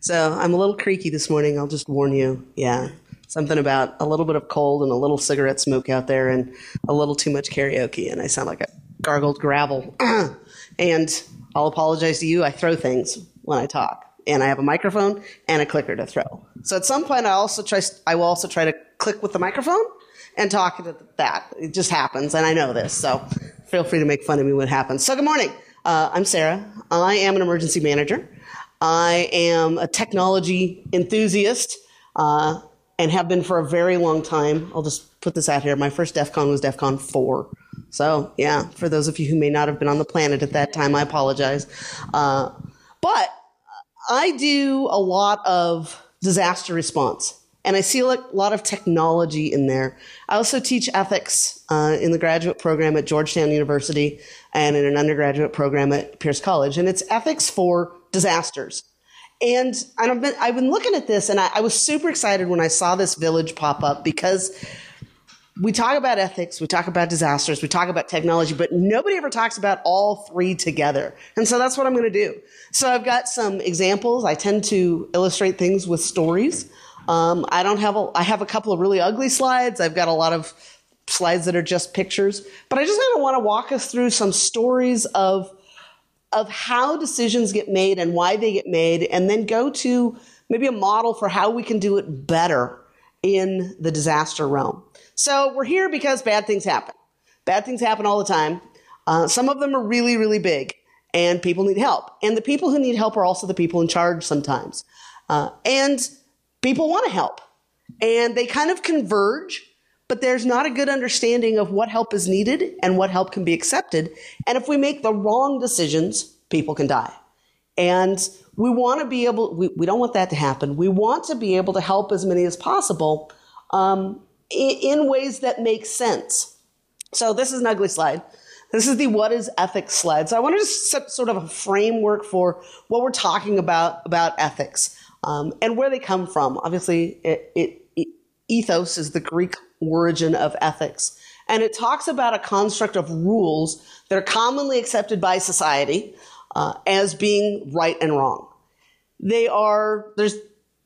So I'm a little creaky this morning. I'll just warn you. Yeah. Something about a little bit of cold and a little cigarette smoke out there and a little too much karaoke. And I sound like a gargled gravel. and I'll apologize to you. I throw things when I talk. And I have a microphone and a clicker to throw. So at some point, I also try. I will also try to click with the microphone and talk to that. It just happens, and I know this. So feel free to make fun of me when it happens. So good morning. Uh, I'm Sarah. I am an emergency manager. I am a technology enthusiast uh, and have been for a very long time. I'll just put this out here. My first DEF CON was DEF CON 4. So, yeah, for those of you who may not have been on the planet at that time, I apologize. Uh, but I do a lot of disaster response. And I see a lot of technology in there. I also teach ethics uh, in the graduate program at Georgetown University and in an undergraduate program at Pierce College. And it's ethics for disasters. And I've been, I've been looking at this and I, I was super excited when I saw this village pop up because we talk about ethics, we talk about disasters, we talk about technology, but nobody ever talks about all three together. And so that's what I'm going to do. So I've got some examples. I tend to illustrate things with stories. Um, I don't have a, I have a couple of really ugly slides. I've got a lot of slides that are just pictures, but I just kind of want to walk us through some stories of of how decisions get made and why they get made, and then go to maybe a model for how we can do it better in the disaster realm. So we're here because bad things happen. Bad things happen all the time. Uh, some of them are really, really big, and people need help. And the people who need help are also the people in charge sometimes. Uh, and people want to help. And they kind of converge but there's not a good understanding of what help is needed and what help can be accepted. And if we make the wrong decisions, people can die. And we want to be able, we, we don't want that to happen. We want to be able to help as many as possible um, in, in ways that make sense. So this is an ugly slide. This is the what is ethics slide. So I wanted to set sort of a framework for what we're talking about about ethics um, and where they come from. Obviously, it, it, it, ethos is the Greek origin of ethics. And it talks about a construct of rules that are commonly accepted by society uh, as being right and wrong. They are, there's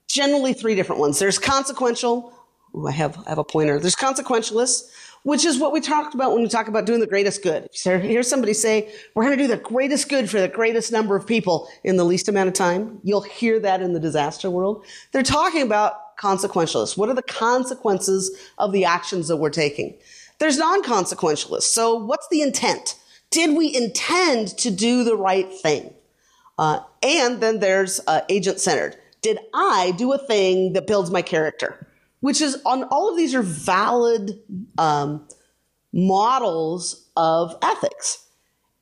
generally three different ones. There's consequential. Ooh, I have, I have a pointer. There's consequentialist, which is what we talked about when we talk about doing the greatest good. So here's somebody say, we're going to do the greatest good for the greatest number of people in the least amount of time. You'll hear that in the disaster world. They're talking about consequentialists? What are the consequences of the actions that we're taking? There's non-consequentialists. So what's the intent? Did we intend to do the right thing? Uh, and then there's uh, agent-centered. Did I do a thing that builds my character? Which is on all of these are valid um, models of ethics.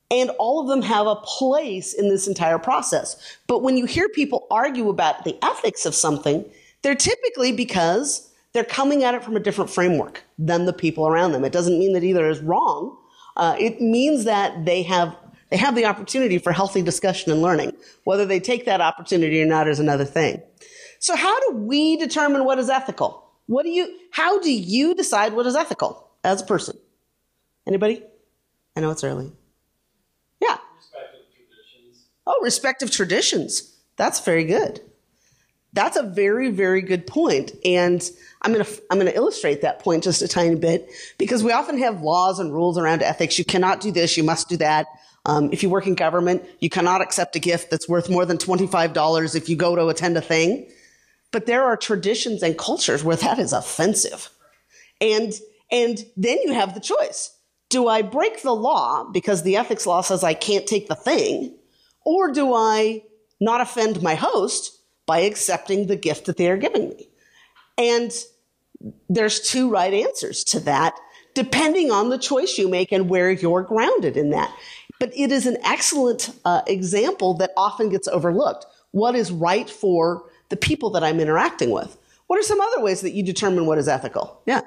And all of them have a place in this entire process. But when you hear people argue about the ethics of something, they're typically because they're coming at it from a different framework than the people around them. It doesn't mean that either is wrong. Uh, it means that they have they have the opportunity for healthy discussion and learning. Whether they take that opportunity or not is another thing. So how do we determine what is ethical? What do you how do you decide what is ethical as a person? Anybody? I know it's early. Yeah. Respective traditions. Oh, respective traditions. That's very good. That's a very, very good point. And I'm going to, I'm going to illustrate that point just a tiny bit because we often have laws and rules around ethics. You cannot do this. You must do that. Um, if you work in government, you cannot accept a gift that's worth more than $25 if you go to attend a thing. But there are traditions and cultures where that is offensive. And, and then you have the choice. Do I break the law because the ethics law says I can't take the thing? Or do I not offend my host by accepting the gift that they are giving me. And there's two right answers to that, depending on the choice you make and where you're grounded in that. But it is an excellent uh, example that often gets overlooked. What is right for the people that I'm interacting with? What are some other ways that you determine what is ethical? Yeah.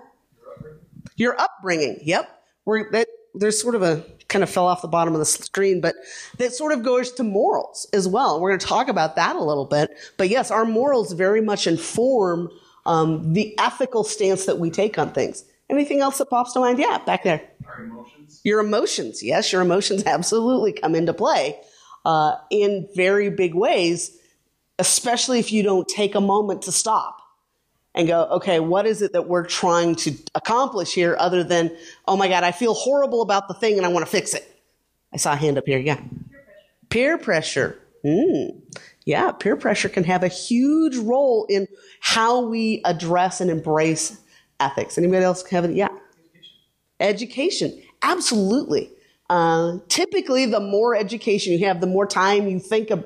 Your upbringing. Yep. We're, that, there's sort of a kind of fell off the bottom of the screen, but that sort of goes to morals as well. We're going to talk about that a little bit. But yes, our morals very much inform um, the ethical stance that we take on things. Anything else that pops to mind? Yeah, back there. Our emotions. Your emotions. Yes, your emotions absolutely come into play uh, in very big ways. Especially if you don't take a moment to stop and go, okay, what is it that we're trying to accomplish here other than, oh my God, I feel horrible about the thing and I want to fix it? I saw a hand up here. Yeah. Peer pressure. Mm. Yeah, peer pressure can have a huge role in how we address and embrace ethics. Anybody else have it? Yeah. Education. education. Absolutely. Uh, typically, the more education you have, the more time you think of,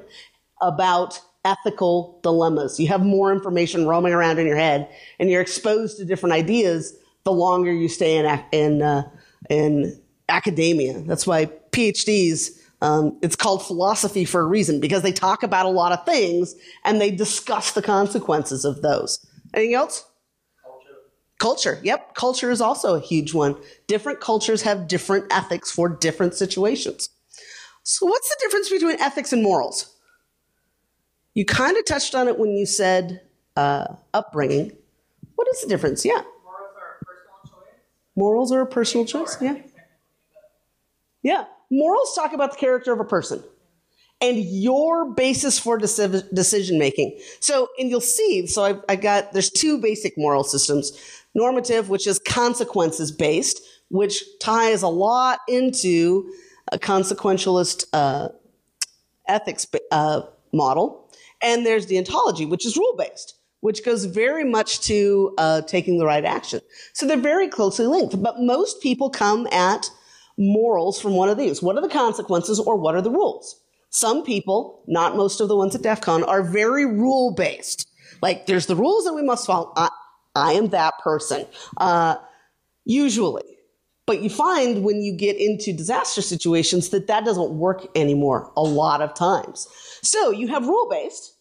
about ethical dilemmas. You have more information roaming around in your head, and you're exposed to different ideas the longer you stay in in uh, in academia. That's why PhDs. Um, it's called philosophy for a reason because they talk about a lot of things and they discuss the consequences of those. Anything else? Culture. Culture. Yep. Culture is also a huge one. Different cultures have different ethics for different situations. So, what's the difference between ethics and morals? You kind of touched on it when you said uh, upbringing. What is the difference? Yeah. Morals are a personal choice. Morals are a personal choice. Yeah. Yeah. Morals talk about the character of a person and your basis for decision making. So, and you'll see, so I've, I got, there's two basic moral systems. Normative, which is consequences based, which ties a lot into a consequentialist uh, ethics uh, model. And there's deontology, which is rule based, which goes very much to uh, taking the right action. So they're very closely linked. But most people come at morals from one of these. What are the consequences or what are the rules? Some people, not most of the ones at DEF CON, are very rule based. Like there's the rules that we must follow. I, I am that person. Uh, usually. But you find when you get into disaster situations that that doesn't work anymore a lot of times. So you have rule based,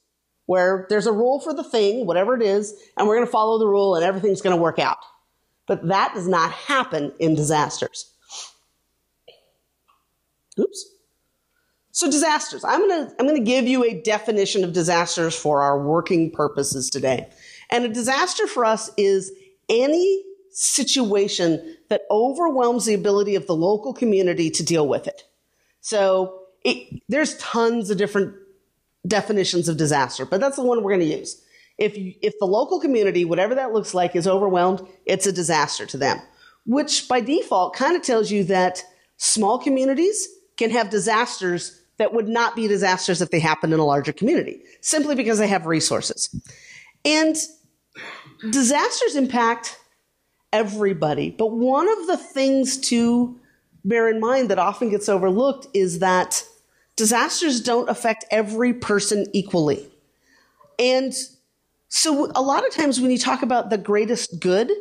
where there's a rule for the thing, whatever it is, and we're going to follow the rule and everything's going to work out. But that does not happen in disasters. Oops. So disasters. I'm going to I'm going to give you a definition of disasters for our working purposes today. And a disaster for us is any situation that overwhelms the ability of the local community to deal with it. So it, there's tons of different definitions of disaster, but that's the one we're going to use. If, you, if the local community, whatever that looks like, is overwhelmed, it's a disaster to them, which by default kind of tells you that small communities can have disasters that would not be disasters if they happened in a larger community, simply because they have resources. And disasters impact everybody. But one of the things to bear in mind that often gets overlooked is that disasters don't affect every person equally. And so a lot of times when you talk about the greatest good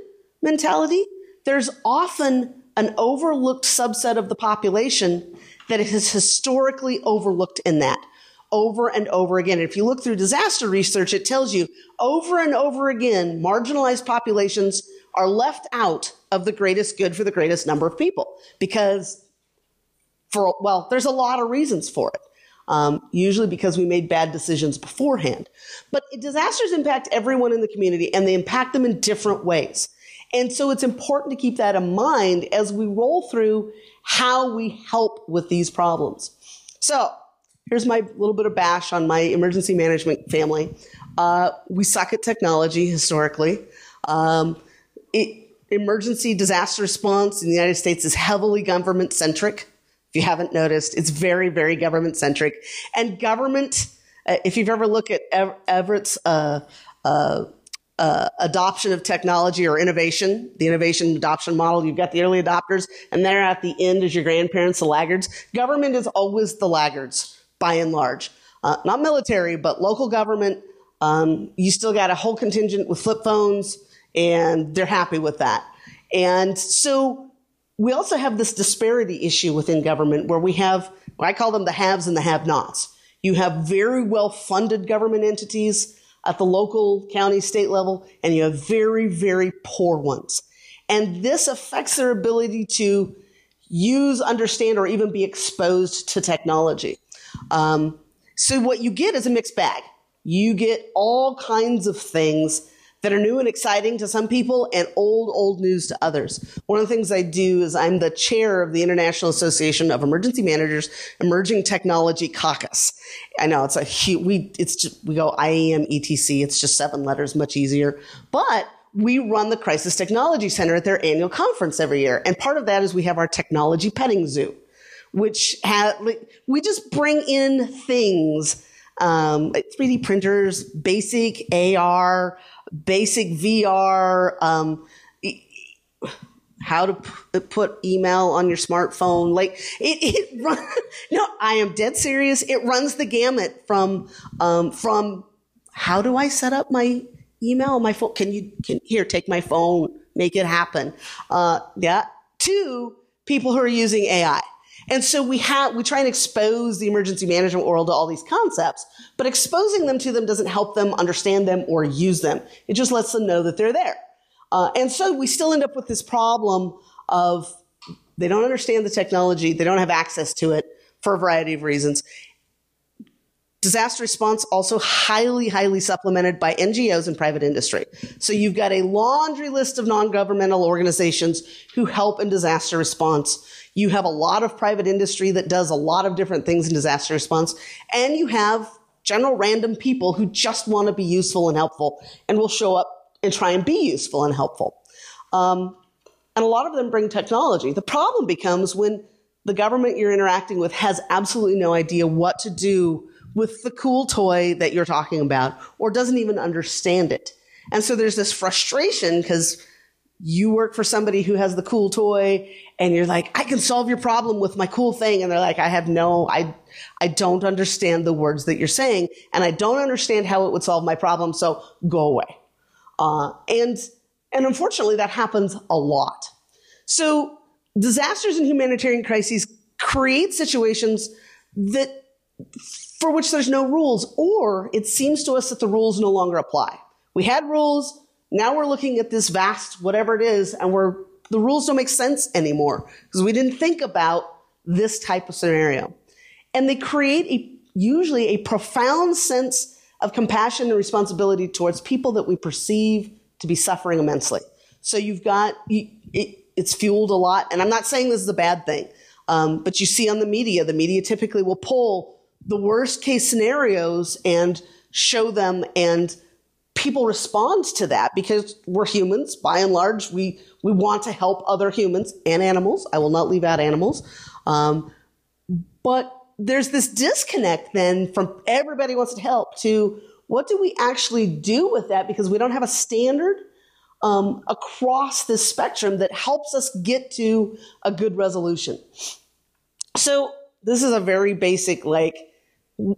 mentality, there's often an overlooked subset of the population that is historically overlooked in that over and over again. If you look through disaster research, it tells you over and over again, marginalized populations are left out of the greatest good for the greatest number of people because for well there's a lot of reasons for it. Um, usually because we made bad decisions beforehand. But disasters impact everyone in the community and they impact them in different ways. And so it's important to keep that in mind as we roll through how we help with these problems. So here's my little bit of bash on my emergency management family. Uh, we suck at technology historically. Um, it, emergency disaster response in the United States is heavily government centric. If you haven't noticed, it's very, very government centric. And government, uh, if you've ever looked at Ever- Everett's uh, uh, uh, adoption of technology or innovation, the innovation adoption model, you've got the early adopters, and they're at the end as your grandparents, the laggards. Government is always the laggards, by and large. Uh, not military, but local government. Um, you still got a whole contingent with flip phones and they're happy with that. And so we also have this disparity issue within government where we have, I call them the haves and the have nots. You have very well funded government entities at the local, county, state level, and you have very, very poor ones. And this affects their ability to use, understand, or even be exposed to technology. Um, so what you get is a mixed bag. You get all kinds of things that are new and exciting to some people and old, old news to others. One of the things I do is I'm the chair of the International Association of Emergency Managers Emerging Technology Caucus. I know it's a huge, we, it's just, we go IAEM ETC. It's just seven letters, much easier. But we run the Crisis Technology Center at their annual conference every year. And part of that is we have our technology petting zoo, which ha- we just bring in things um, 3D printers, basic AR, basic VR, um, how to p- put email on your smartphone. Like it, it run, no, I am dead serious. It runs the gamut from, um, from how do I set up my email my phone? Can you, can here, take my phone, make it happen. Uh, yeah. To people who are using AI. And so we have, we try and expose the emergency management world to all these concepts, but exposing them to them doesn't help them understand them or use them. It just lets them know that they're there. Uh, and so we still end up with this problem of they don't understand the technology, they don't have access to it for a variety of reasons. Disaster response also highly, highly supplemented by NGOs and private industry. So you've got a laundry list of non-governmental organizations who help in disaster response. You have a lot of private industry that does a lot of different things in disaster response. And you have general random people who just want to be useful and helpful and will show up and try and be useful and helpful. Um, and a lot of them bring technology. The problem becomes when the government you're interacting with has absolutely no idea what to do with the cool toy that you're talking about or doesn't even understand it. And so there's this frustration because you work for somebody who has the cool toy and you're like, I can solve your problem with my cool thing. And they're like, I have no, I, I don't understand the words that you're saying and I don't understand how it would solve my problem. So go away. Uh, and, and unfortunately that happens a lot. So disasters and humanitarian crises create situations that for which there's no rules or it seems to us that the rules no longer apply. We had rules now we're looking at this vast whatever it is, and we're the rules don't make sense anymore because we didn't think about this type of scenario. And they create a usually a profound sense of compassion and responsibility towards people that we perceive to be suffering immensely. So you've got it, it's fueled a lot, and I'm not saying this is a bad thing, um, but you see on the media, the media typically will pull the worst case scenarios and show them and people respond to that because we're humans. By and large we we want to help other humans and animals. I will not leave out animals. Um, but there's this disconnect then from everybody wants to help to what do we actually do with that? Because we don't have a standard um, across this spectrum that helps us get to a good resolution. So this is a very basic like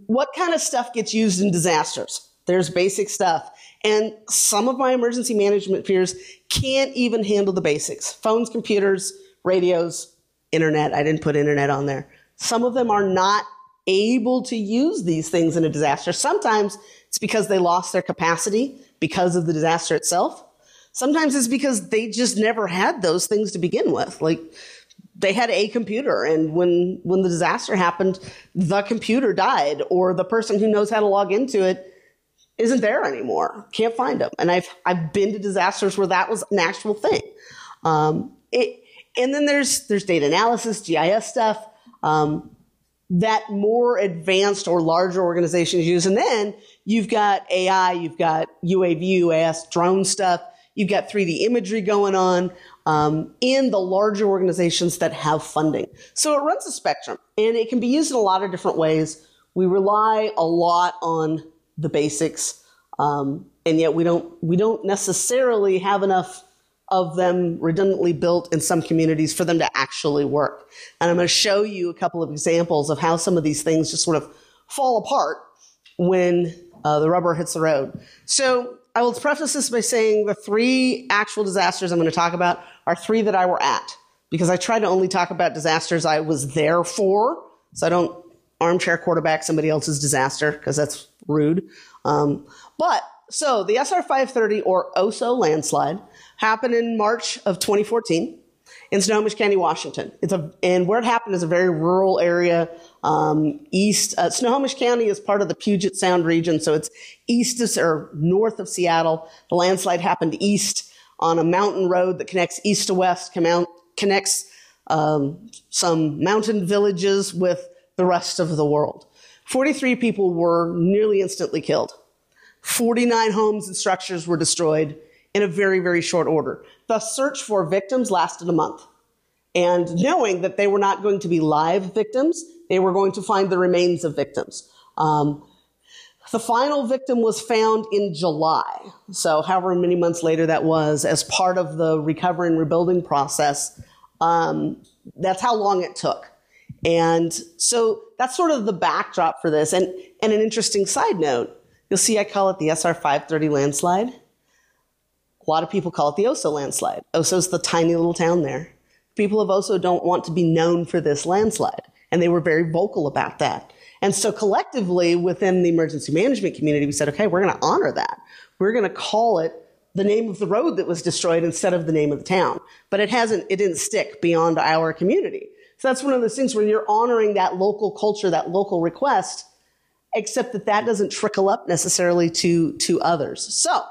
what kind of stuff gets used in disasters there's basic stuff and some of my emergency management peers can't even handle the basics phones, computers, radios, internet. I didn't put internet on there. Some of them are not able to use these things in a disaster. Sometimes it's because they lost their capacity because of the disaster itself. Sometimes it's because they just never had those things to begin with. Like they had a computer and when when the disaster happened, the computer died or the person who knows how to log into it isn't there anymore. Can't find them. And I've I've been to disasters where that was an actual thing. Um, it, and then there's there's data analysis, GIS stuff um, that more advanced or larger organizations use. And then you've got AI, you've got UAV, UAS, drone stuff, you've got 3D imagery going on um, in the larger organizations that have funding. So it runs a spectrum, and it can be used in a lot of different ways. We rely a lot on the basics, um, and yet we don't we don't necessarily have enough of them redundantly built in some communities for them to actually work. And I'm going to show you a couple of examples of how some of these things just sort of fall apart when uh, the rubber hits the road. So I will preface this by saying the three actual disasters I'm going to talk about are three that I were at because I try to only talk about disasters I was there for. So I don't armchair quarterback somebody else's disaster because that's rude. Um, but so the SR 530 or Oso landslide happened in March of 2014. in Snohomish County, Washington. It's a, and where it happened is a very rural area, um, east. Uh, Snohomish County is part of the Puget Sound region, so it's east of, or north of Seattle. The landslide happened east on a mountain road that connects east to west, connects um, some mountain villages with the rest of the world. 43 people were nearly instantly killed. 49 homes and structures were destroyed in a very, very short order. The search for victims lasted a month. And knowing that they were not going to be live victims, they were going to find the remains of victims. Um, the final victim was found in July. So, however many months later that was, as part of the recovery and rebuilding process, um, that's how long it took. And so that's sort of the backdrop for this. And, and an interesting side note, you'll see I call it the SR 530 landslide. A lot of people call it the Oso landslide. Oso's the tiny little town there. People of Oso don't want to be known for this landslide. And they were very vocal about that. And so collectively within the emergency management community, we said, okay, we're going to honor that. We're going to call it the name of the road that was destroyed instead of the name of the town. But it hasn't, it didn't stick beyond our community. So that's one of those things where you're honoring that local culture, that local request, except that that doesn't trickle up necessarily to, to others. So,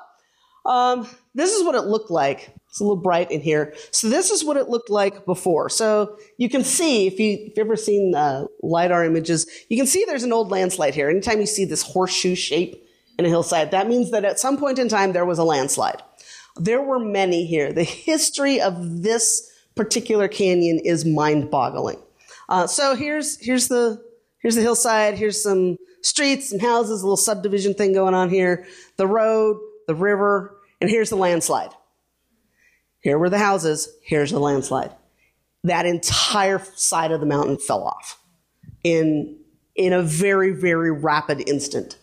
um, this is what it looked like. It's a little bright in here. So this is what it looked like before. So you can see, if, you, have ever seen uh, LiDAR images, you can see there's an old landslide here. Anytime you see this horseshoe shape in a hillside, that means that at some point in time there was a landslide. There were many here. The history of this particular canyon is mind-boggling. Uh, so here's here's the here's the hillside. Here's some streets, some houses, a little subdivision thing going on here. The road, the river, and here's the landslide. Here were the houses. Here's the landslide. That entire side of the mountain fell off in in a very very rapid instant,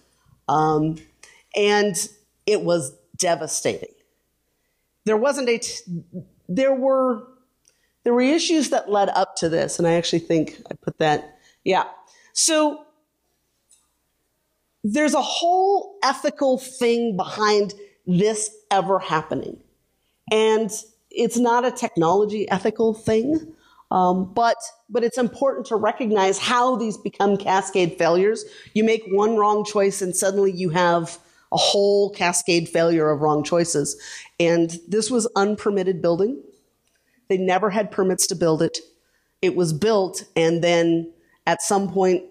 um, and it was devastating. There wasn't a. T- there were there were issues that led up to this, and I actually think I put that, yeah. So there's a whole ethical thing behind this ever happening. And it's not a technology ethical thing, um, but but it's important to recognize how these become cascade failures. You make one wrong choice, and suddenly you have a whole cascade failure of wrong choices. And this was unpermitted building. They never had permits to build it. It was built, and then at some point,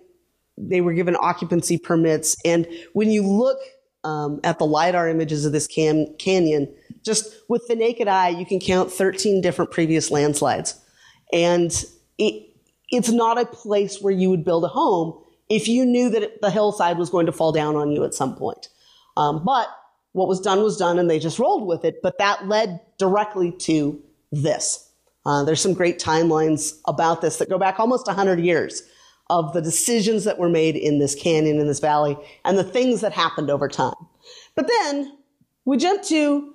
they were given occupancy permits. And when you look um, at the LiDAR images of this can- canyon, just with the naked eye, you can count 13 different previous landslides. And it, it's not a place where you would build a home if you knew that the hillside was going to fall down on you at some point. Um, but what was done was done and they just rolled with it. But that led directly to this. Uh, there's some great timelines about this that go back almost 100 years of the decisions that were made in this canyon, in this valley, and the things that happened over time. But then we jump to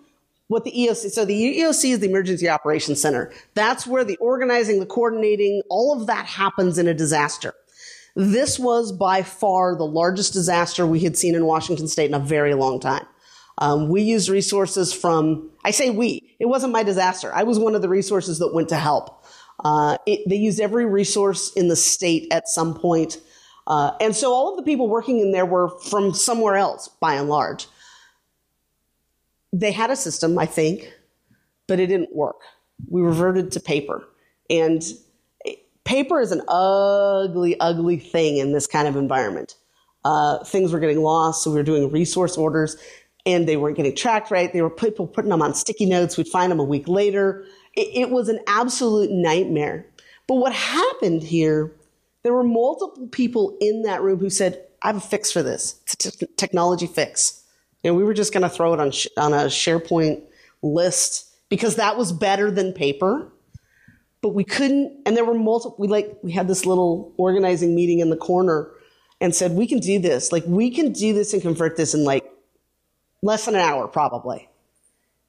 what the EOC, so the EOC is the Emergency Operations Center. That's where the organizing, the coordinating, all of that happens in a disaster. This was by far the largest disaster we had seen in Washington state in a very long time. Um, we used resources from, I say we, it wasn't my disaster. I was one of the resources that went to help. Uh, it, they used every resource in the state at some point. Uh, and so all of the people working in there were from somewhere else, by and large. They had a system, I think, but it didn't work. We reverted to paper. And paper is an ugly, ugly thing in this kind of environment. Uh, things were getting lost, so we were doing resource orders and they weren't getting tracked right. They were people putting them on sticky notes. We'd find them a week later. It, it was an absolute nightmare. But what happened here, there were multiple people in that room who said, I have a fix for this. It's a t- technology fix. And we were just going to throw it on, sh- on a SharePoint list because that was better than paper. But we couldn't, and there were multiple, we like, we had this little organizing meeting in the corner and said, we can do this. Like, we can do this and convert this in like less than an hour probably.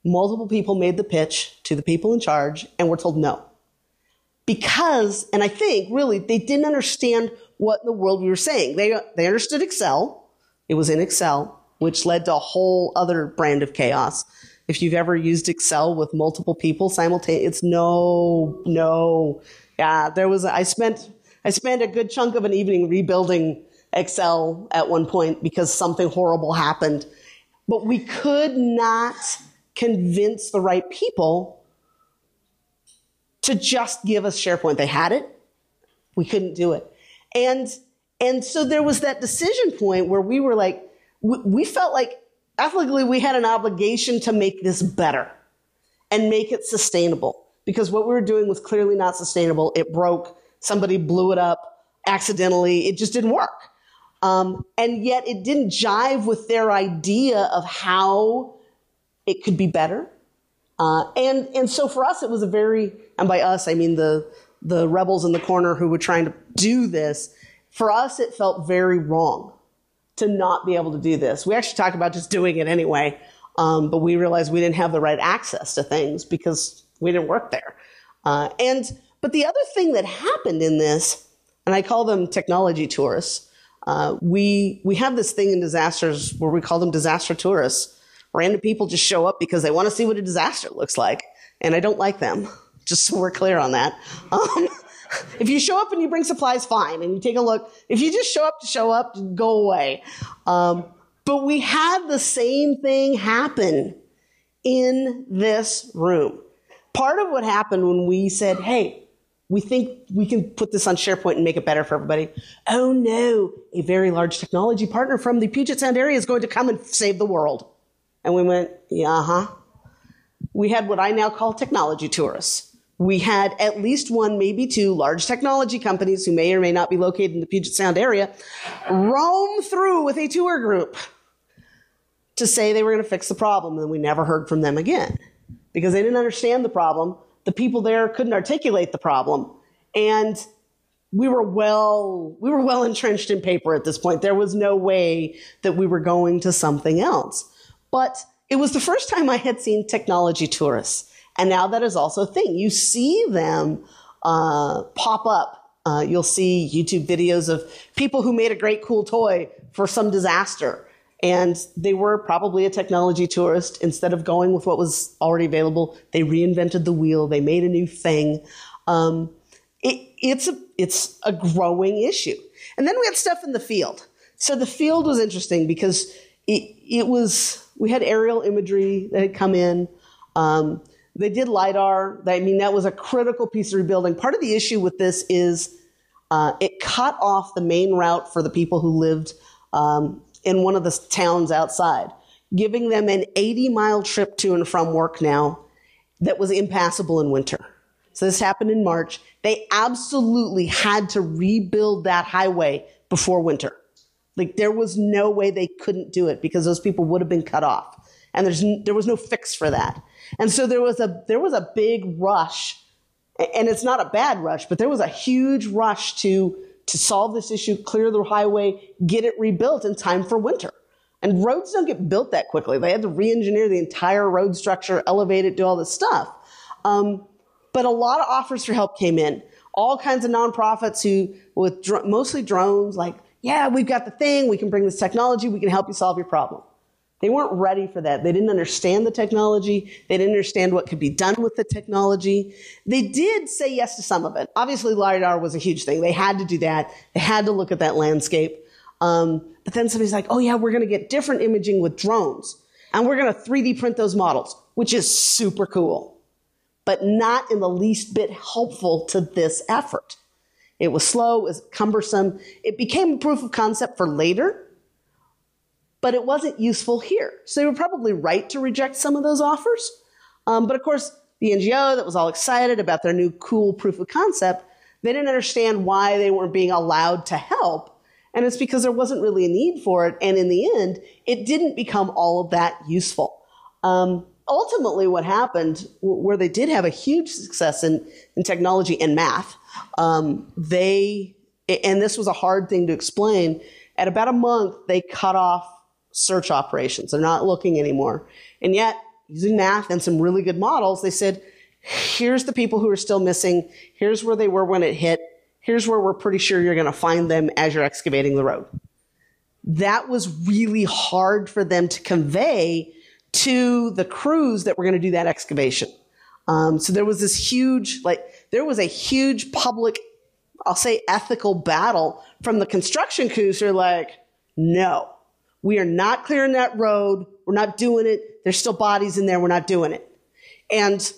Multiple people made the pitch to the people in charge and were told no. Because, and I think really they didn't understand what in the world we were saying. They, they understood Excel. It was in Excel, which led to a whole other brand of chaos. if you've ever used Excel with multiple people simultaneously, it's no, no. Yeah, there was, I spent, I spent a good chunk of an evening rebuilding Excel at one point because something horrible happened. But we could not convince the right people to just give us SharePoint. They had it. We couldn't do it. And, and so there was that decision point where we were like, we, we felt like ethically we had an obligation to make this better and make it sustainable because what we were doing was clearly not sustainable. It broke. Somebody blew it up accidentally. It just didn't work. Um, and yet it didn't jive with their idea of how it could be better. Uh, and and so for us, it was a very and by us I mean the the rebels in the corner who were trying to do this. For us, it felt very wrong to not be able to do this. We actually talked about just doing it anyway, um, but we realized we didn't have the right access to things because we didn't work there. Uh, and but the other thing that happened in this, and I call them technology tourists. Uh, we we have this thing in disasters where we call them disaster tourists. Random people just show up because they want to see what a disaster looks like, and I don't like them. Just so we're clear on that. Um, if you show up and you bring supplies, fine, and you take a look. If you just show up to show up, go away. Um, but we had the same thing happen in this room. Part of what happened when we said, hey, we think we can put this on SharePoint and make it better for everybody. Oh no, a very large technology partner from the Puget Sound area is going to come and save the world. And we went, yeah, huh. We had what I now call technology tourists we had at least one, maybe two large technology companies who may or may not be located in the Puget Sound area roam through with a tour group to say they were going to fix the problem, and we never heard from them again because they didn't understand the problem. The people there couldn't articulate the problem, and we were well we were well entrenched in paper at this point. There was no way that we were going to something else. But it was the first time I had seen technology tourists and now that is also a thing. You see them uh, pop up. Uh, you'll see YouTube videos of people who made a great cool toy for some disaster. And they were probably a technology tourist. Instead of going with what was already available, they reinvented the wheel. They made a new thing. Um, it, it's a it's a growing issue. And then we had stuff in the field. So the field was interesting because it, it was we had aerial imagery that had come in. Um, they did LIDAR. I mean, that was a critical piece of rebuilding. Part of the issue with this is uh, it cut off the main route for the people who lived um, in one of the towns outside, giving them an 80 mile trip to and from work now that was impassable in winter. So this happened in March. They absolutely had to rebuild that highway before winter. Like there was no way they couldn't do it because those people would have been cut off. And there's, there was no fix for that. And so there was a there was a big rush, and it's not a bad rush, but there was a huge rush to to solve this issue, clear the highway, get it rebuilt in time for winter. And roads don't get built that quickly. They had to re-engineer the entire road structure, elevate it, do all this stuff. Um, but a lot of offers for help came in. All kinds of nonprofits who, with dr- mostly drones, like, yeah, we've got the thing. We can bring this technology. We can help you solve your problem. They weren't ready for that. They didn't understand the technology. They didn't understand what could be done with the technology. They did say yes to some of it. Obviously, LiDAR was a huge thing. They had to do that. They had to look at that landscape. Um, but then somebody's like, oh, yeah, we're going to get different imaging with drones. And we're going to 3D print those models, which is super cool, but not in the least bit helpful to this effort. It was slow, it was cumbersome. It became a proof of concept for later but it wasn't useful here. So they were probably right to reject some of those offers. Um, but of course, the NGO that was all excited about their new cool proof of concept, they didn't understand why they weren't being allowed to help. And it's because there wasn't really a need for it. And in the end, it didn't become all of that useful. Um, ultimately, what happened, where they did have a huge success in, in technology and math, um, they, and this was a hard thing to explain, at about a month, they cut off search operations. They're not looking anymore. And yet, using math and some really good models, they said, here's the people who are still missing. Here's where they were when it hit. Here's where we're pretty sure you're going to find them as you're excavating the road. That was really hard for them to convey to the crews that were going to do that excavation. Um, so there was this huge, like, there was a huge public, I'll say ethical battle from the construction crews who are like, no, we are not clearing that road. We're not doing it. There's still bodies in there. We're not doing it. And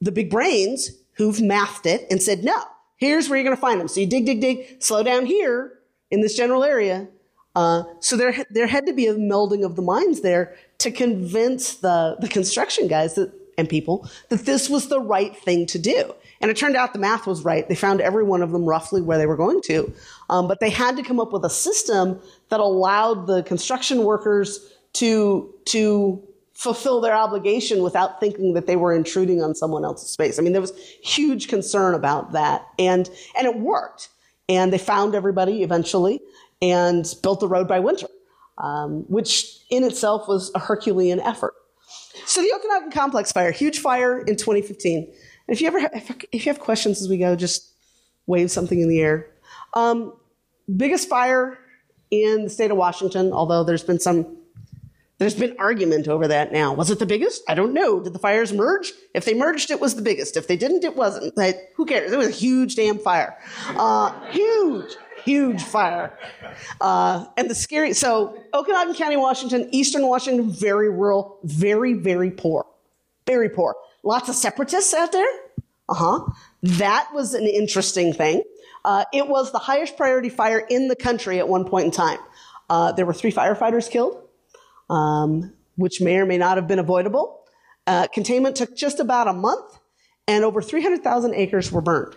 the big brains who've mathed it and said, no, here's where you're going to find them. So you dig, dig, dig, slow down here in this general area. Uh, so there, there had to be a melding of the minds there to convince the, the construction guys that, and people that this was the right thing to do. And it turned out the math was right. They found every one of them roughly where they were going to. Um, but they had to come up with a system that allowed the construction workers to, to fulfill their obligation without thinking that they were intruding on someone else's space. I mean, there was huge concern about that. And, and it worked. And they found everybody eventually and built the road by winter, um, which in itself was a Herculean effort. So the Okanogan Complex fire, huge fire in 2015. If you ever if, if you have questions as we go, just wave something in the air. Um, biggest fire in the state of Washington, although there's been some there's been argument over that now. Was it the biggest? I don't know. Did the fires merge? If they merged, it was the biggest. If they didn't, it wasn't. Like, who cares? It was a huge damn fire. Uh, huge, huge fire. Uh, and the scary, so Okanogan County, Washington, Eastern Washington, very rural, very, very poor. Very poor. Lots of separatists out there. Uh huh. That was an interesting thing. Uh, it was the highest priority fire in the country at one point in time. Uh, there were three firefighters killed um, which may or may not have been avoidable. Uh, containment took just about a month, and over 300,000 acres were burned.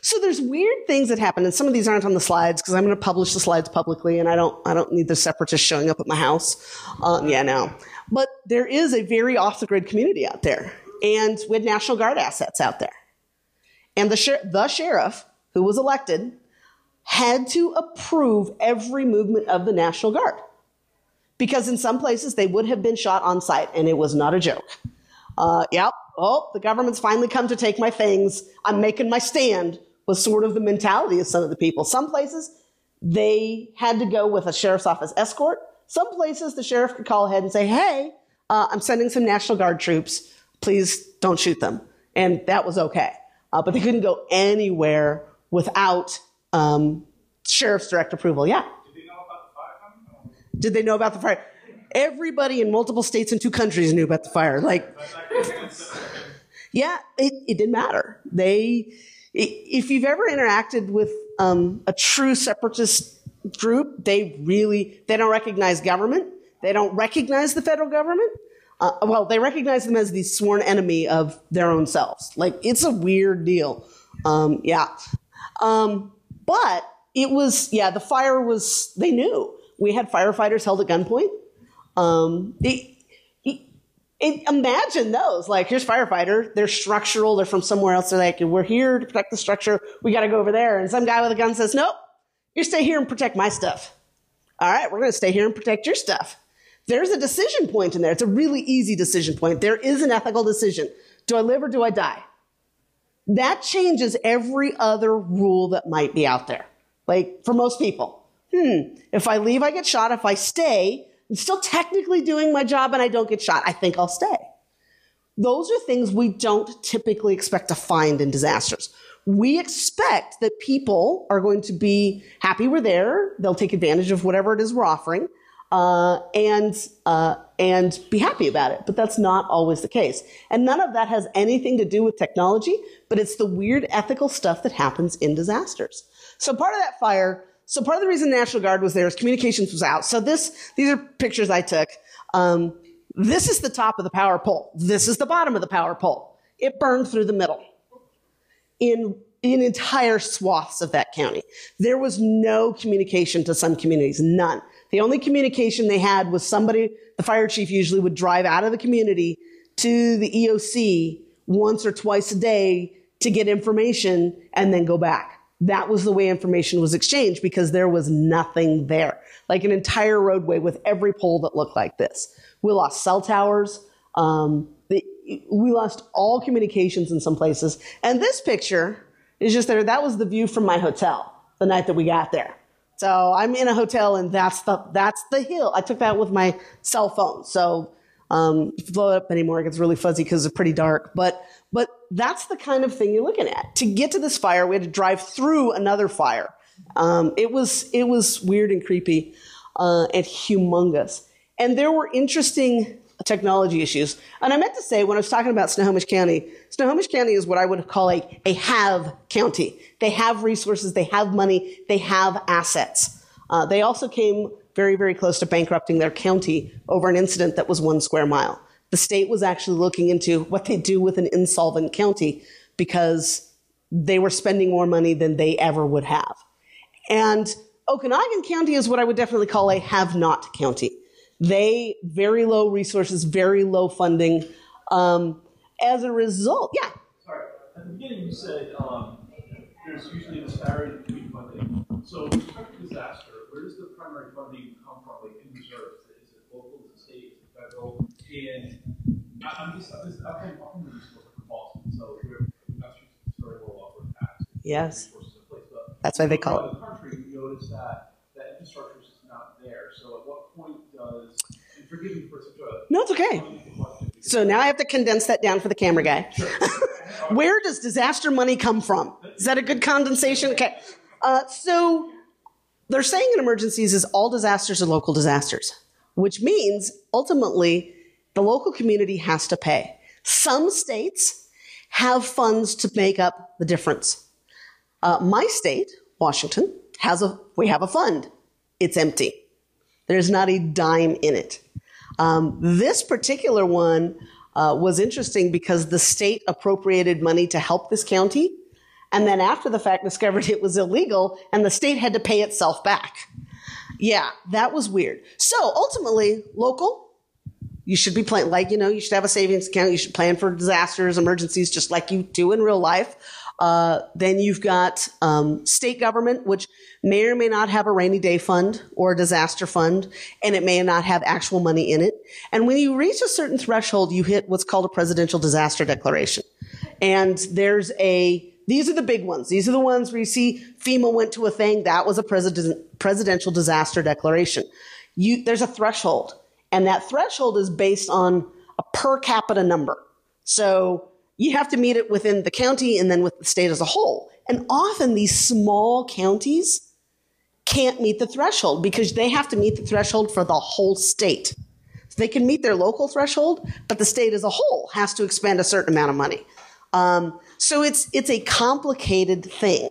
So there's weird things that happen, and some of these aren't on the slides because I'm going to publish the slides publicly, and I don't I don't need the separatists showing up at my house. Um, yeah, no. But there is a very off the grid community out there, and with National Guard assets out there, and the sher- the sheriff who was elected had to approve every movement of the National Guard because in some places they would have been shot on sight, and it was not a joke. Uh, yep. Oh, the government's finally come to take my things. I'm making my stand. Was sort of the mentality of some of the people. Some places they had to go with a sheriff's office escort. Some places the sheriff could call ahead and say, "Hey, uh, I'm sending some National Guard troops. Please don't shoot them," and that was okay. Uh, but they couldn't go anywhere without um, sheriff's direct approval. Yeah. Did they know about the fire? No. Did they know about the fire? Everybody in multiple states and two countries knew about the fire. Like, yeah, it, it didn't matter. They, if you've ever interacted with um, a true separatist group, they really they don't recognize government. They don't recognize the federal government. Uh, well, they recognize them as the sworn enemy of their own selves. Like it's a weird deal. Um, yeah, um, but it was yeah. The fire was they knew we had firefighters held at gunpoint. Um, it, imagine those. Like, here's firefighter. They're structural. They're from somewhere else. They're like, we're here to protect the structure. We got to go over there. And some guy with a gun says, nope, you stay here and protect my stuff. All right, we're going to stay here and protect your stuff. There's a decision point in there. It's a really easy decision point. There is an ethical decision. Do I live or do I die? That changes every other rule that might be out there. Like for most people hmm, if I leave, I get shot. If I stay, I'm still technically doing my job and I don't get shot. I think I'll stay. Those are things we don't typically expect to find in disasters. We expect that people are going to be happy we're there. They'll take advantage of whatever it is we're offering, uh, and uh, and be happy about it. But that's not always the case. And none of that has anything to do with technology. But it's the weird ethical stuff that happens in disasters. So part of that fire so part of the reason National Guard was there is communications was out. So this, these are pictures I took. Um, this is the top of the power pole. This is the bottom of the power pole. It burned through the middle in, in entire swaths of that county. There was no communication to some communities, none. The only communication they had was somebody, the fire chief usually would drive out of the community to the EOC once or twice a day to get information and then go back that was the way information was exchanged because there was nothing there. Like an entire roadway with every pole that looked like this. We lost cell towers. Um, we lost all communications in some places. And this picture is just there. That was the view from my hotel the night that we got there. So I'm in a hotel and that's the, that's the hill. I took that with my cell phone. So, Um, if you blow it up anymore, it gets really fuzzy because it's pretty dark. But but that's the kind of thing you're looking at. To get to this fire, we had to drive through another fire. Um, it was it was weird and creepy uh, and humongous. And there were interesting technology issues. And I meant to say when I was talking about Snohomish County, Snohomish County is what I would call a, a have county. They have resources, they have money, they have assets. Uh, they also came very, very close to bankrupting their county over an incident that was one square mile. The state was actually looking into what they do with an insolvent county because they were spending more money than they ever would have. And Okanogan County is what I would definitely call a have not county. They, very low resources, very low funding. Um, as a result, yeah. Sorry, at the beginning you said um, there's usually a disparity between funding. So, with respect to disaster, where does the primary funding come from, like in reserves? Is it local, is it state, is it federal? And I'm just, I'm just, I'm from the East Coast of Boston, so we're, Massachusetts is very well off with tax. Yes. Resources in place, but That's why they call it. the country, you notice that that infrastructure is just not there. So, at what point does, and forgive me for such a No, it's okay. So now I have to condense that down for the camera guy. Where does disaster money come from? Is that a good condensation? Okay. Uh, so they're saying in emergencies is all disasters are local disasters, which means ultimately the local community has to pay. Some states have funds to make up the difference. Uh, my state, Washington, has a we have a fund. It's empty. There's not a dime in it. Um, this particular one uh, was interesting because the state appropriated money to help this county, and then after the fact discovered it was illegal, and the state had to pay itself back. Yeah, that was weird. So ultimately, local, you should be playing like you know you should have a savings account. You should plan for disasters, emergencies, just like you do in real life. Uh, then you've got um, state government, which may or may not have a rainy day fund or a disaster fund, and it may not have actual money in it. And when you reach a certain threshold, you hit what's called a presidential disaster declaration. And there's a these are the big ones. These are the ones where you see FEMA went to a thing that was a president, presidential disaster declaration. You, there's a threshold, and that threshold is based on a per capita number. So you have to meet it within the county and then with the state as a whole. And often these small counties can't meet the threshold because they have to meet the threshold for the whole state. So they can meet their local threshold, but the state as a whole has to expend a certain amount of money. Um, so it's it's a complicated thing.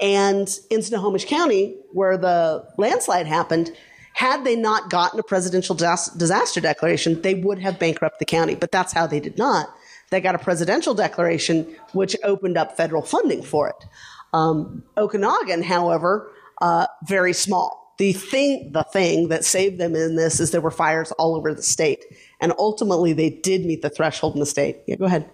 And in Snohomish County, where the landslide happened, had they not gotten a presidential disaster declaration, they would have bankrupted the county. But that's how they did not. They got a presidential declaration, which opened up federal funding for it. Um, Okanogan, however, uh, very small. The thing, the thing that saved them in this is there were fires all over the state, and ultimately they did meet the threshold in the state. Yeah, go ahead.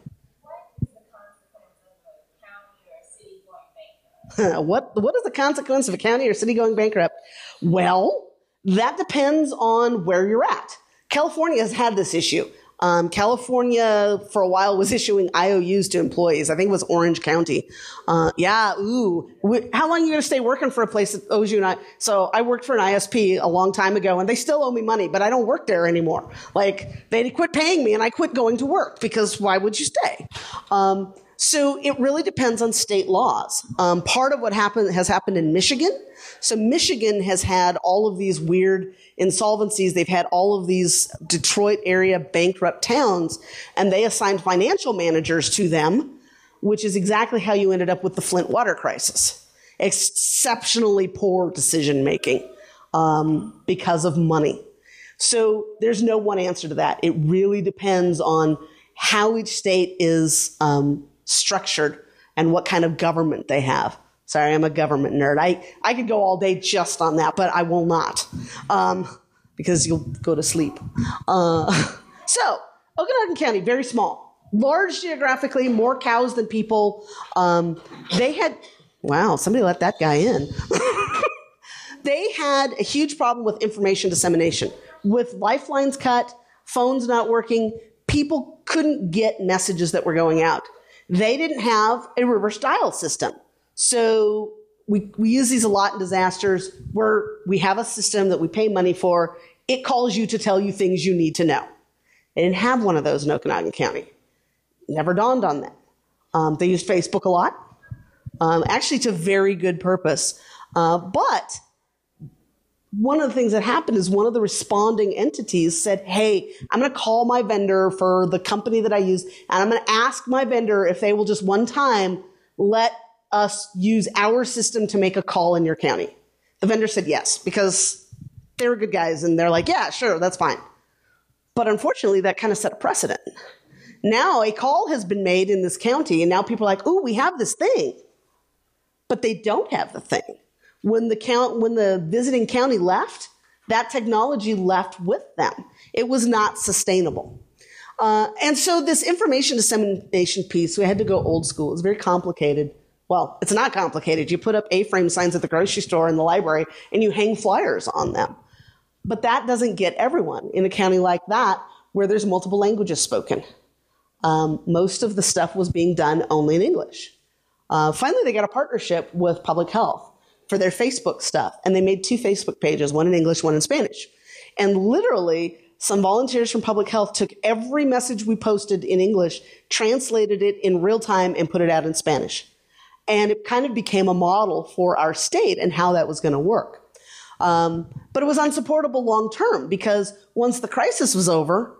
what what is the consequence of a county or city going bankrupt? Well, that depends on where you're at. California has had this issue. Um, California, for a while, was issuing IOUs to employees. I think it was Orange County. Uh, yeah, ooh. How long are you going to stay working for a place that owes you? Not, so I worked for an ISP a long time ago, and they still owe me money, but I don't work there anymore. Like they quit paying me, and I quit going to work because why would you stay? Um, so it really depends on state laws. Um, part of what happened has happened in Michigan. So Michigan has had all of these weird insolvencies. They've had all of these Detroit area bankrupt towns, and they assigned financial managers to them, which is exactly how you ended up with the Flint water crisis. Exceptionally poor decision making um, because of money. So there's no one answer to that. It really depends on how each state is um, structured and what kind of government they have. Sorry, I'm a government nerd. I, I could go all day just on that, but I will not um, because you'll go to sleep. Uh, so, Okanogan County, very small, large geographically, more cows than people. Um, they had, wow, somebody let that guy in. they had a huge problem with information dissemination, with lifelines cut, phones not working. People couldn't get messages that were going out. They didn't have a reverse dial system. So we, we use these a lot in disasters where we have a system that we pay money for. It calls you to tell you things you need to know. They didn't have one of those in Okanogan County. Never dawned on them. Um, they used Facebook a lot, um, actually to very good purpose. Uh, but one of the things that happened is one of the responding entities said, Hey, I'm going to call my vendor for the company that I use, and I'm going to ask my vendor if they will just one time let us use our system to make a call in your county. The vendor said yes, because they were good guys, and they're like, Yeah, sure, that's fine. But unfortunately, that kind of set a precedent. Now a call has been made in this county, and now people are like, Ooh, we have this thing. But they don't have the thing when the count when the visiting county left, that technology left with them. It was not sustainable. Uh, and so this information dissemination piece, we had to go old school. It's very complicated. Well, it's not complicated. You put up A-frame signs at the grocery store and the library, and you hang flyers on them. But that doesn't get everyone in a county like that where there's multiple languages spoken. Um, most of the stuff was being done only in English. Uh, finally, they got a partnership with public health for their Facebook stuff. And they made two Facebook pages, one in English, one in Spanish. And literally, some volunteers from public health took every message we posted in English, translated it in real time, and put it out in Spanish. And it kind of became a model for our state and how that was going to work. Um, but it was unsupportable long term because once the crisis was over,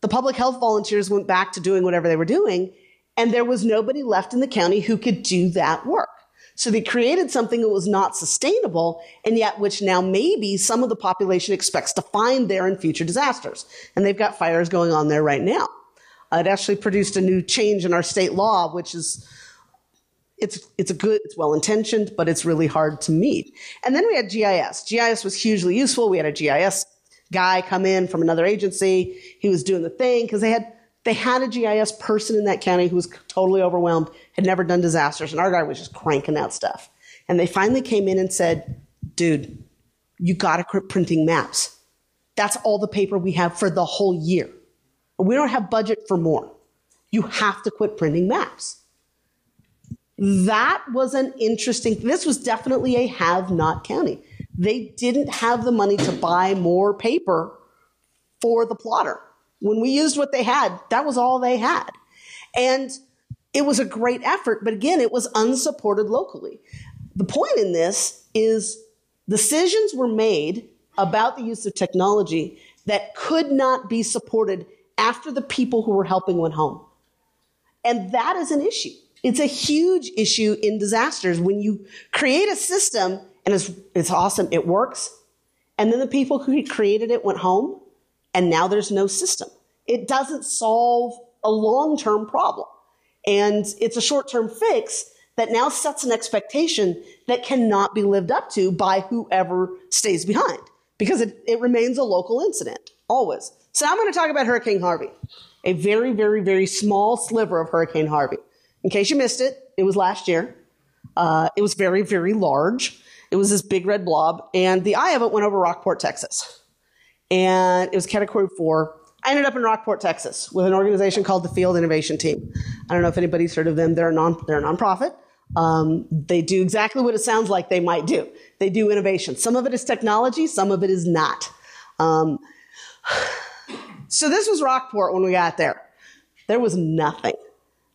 the public health volunteers went back to doing whatever they were doing, and there was nobody left in the county who could do that work. So they created something that was not sustainable and yet which now maybe some of the population expects to find there in future disasters. And they've got fires going on there right now. Uh, it actually produced a new change in our state law, which is it's it's a good it's well intentioned, but it's really hard to meet. And then we had GIS. GIS was hugely useful. We had a GIS guy come in from another agency. He was doing the thing because they had they had a GIS person in that county who was totally overwhelmed, had never done disasters, and our guy was just cranking out stuff. And they finally came in and said, dude, you got to quit printing maps. That's all the paper we have for the whole year. We don't have budget for more. You have to quit printing maps. That was an interesting, this was definitely a have not county. They didn't have the money to buy more paper for the plotter. When we used what they had, that was all they had. And it was a great effort, but again, it was unsupported locally. The point in this is decisions were made about the use of technology that could not be supported after the people who were helping went home. And that is an issue. It's a huge issue in disasters when you create a system and it's, it's awesome, it works, and then the people who created it went home and now there's no system. It doesn't solve a long term problem. And it's a short term fix that now sets an expectation that cannot be lived up to by whoever stays behind because it, it remains a local incident, always. So I'm going to talk about Hurricane Harvey, a very, very, very small sliver of Hurricane Harvey. In case you missed it, it was last year. Uh, it was very, very large. It was this big red blob, and the eye of it went over Rockport, Texas and it was category four. I ended up in Rockport, Texas, with an organization called the Field Innovation Team. I don't know if anybody's heard of them. They're a non they're a nonprofit. Um, they do exactly what it sounds like they might do. They do innovation. Some of it is technology, some of it is not. Um, so this was Rockport when we got there. There was nothing.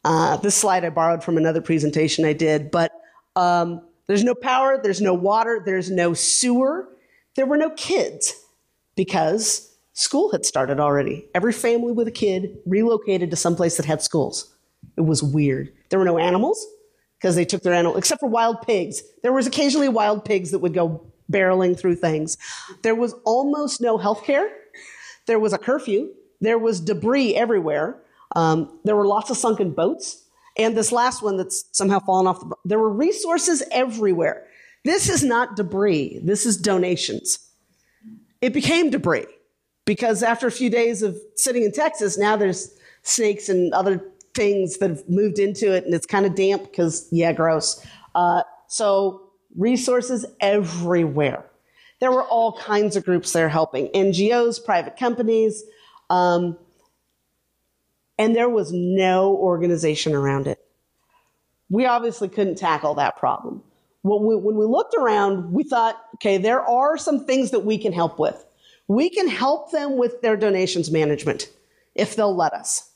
Uh, this slide I borrowed from another presentation I did, but um, there's no power, there's no water, there's no sewer, there were no kids because school had started already. Every family with a kid relocated to some place that had schools. It was weird. There were no animals because they took their animal, except for wild pigs. There was occasionally wild pigs that would go barreling through things. There was almost no health care. There was a curfew. There was debris everywhere. Um, there were lots of sunken boats. And this last one that's somehow fallen off the. There were resources everywhere. This is not debris. This is donations it became debris because after a few days of sitting in Texas, now there's snakes and other things that have moved into it, and it's kind of damp because, yeah, gross. Uh, so, resources everywhere. There were all kinds of groups there helping NGOs, private companies, um, and there was no organization around it. We obviously couldn't tackle that problem when we, when we looked around, we thought, okay, there are some things that we can help with. We can help them with their donations management. if they'll let us.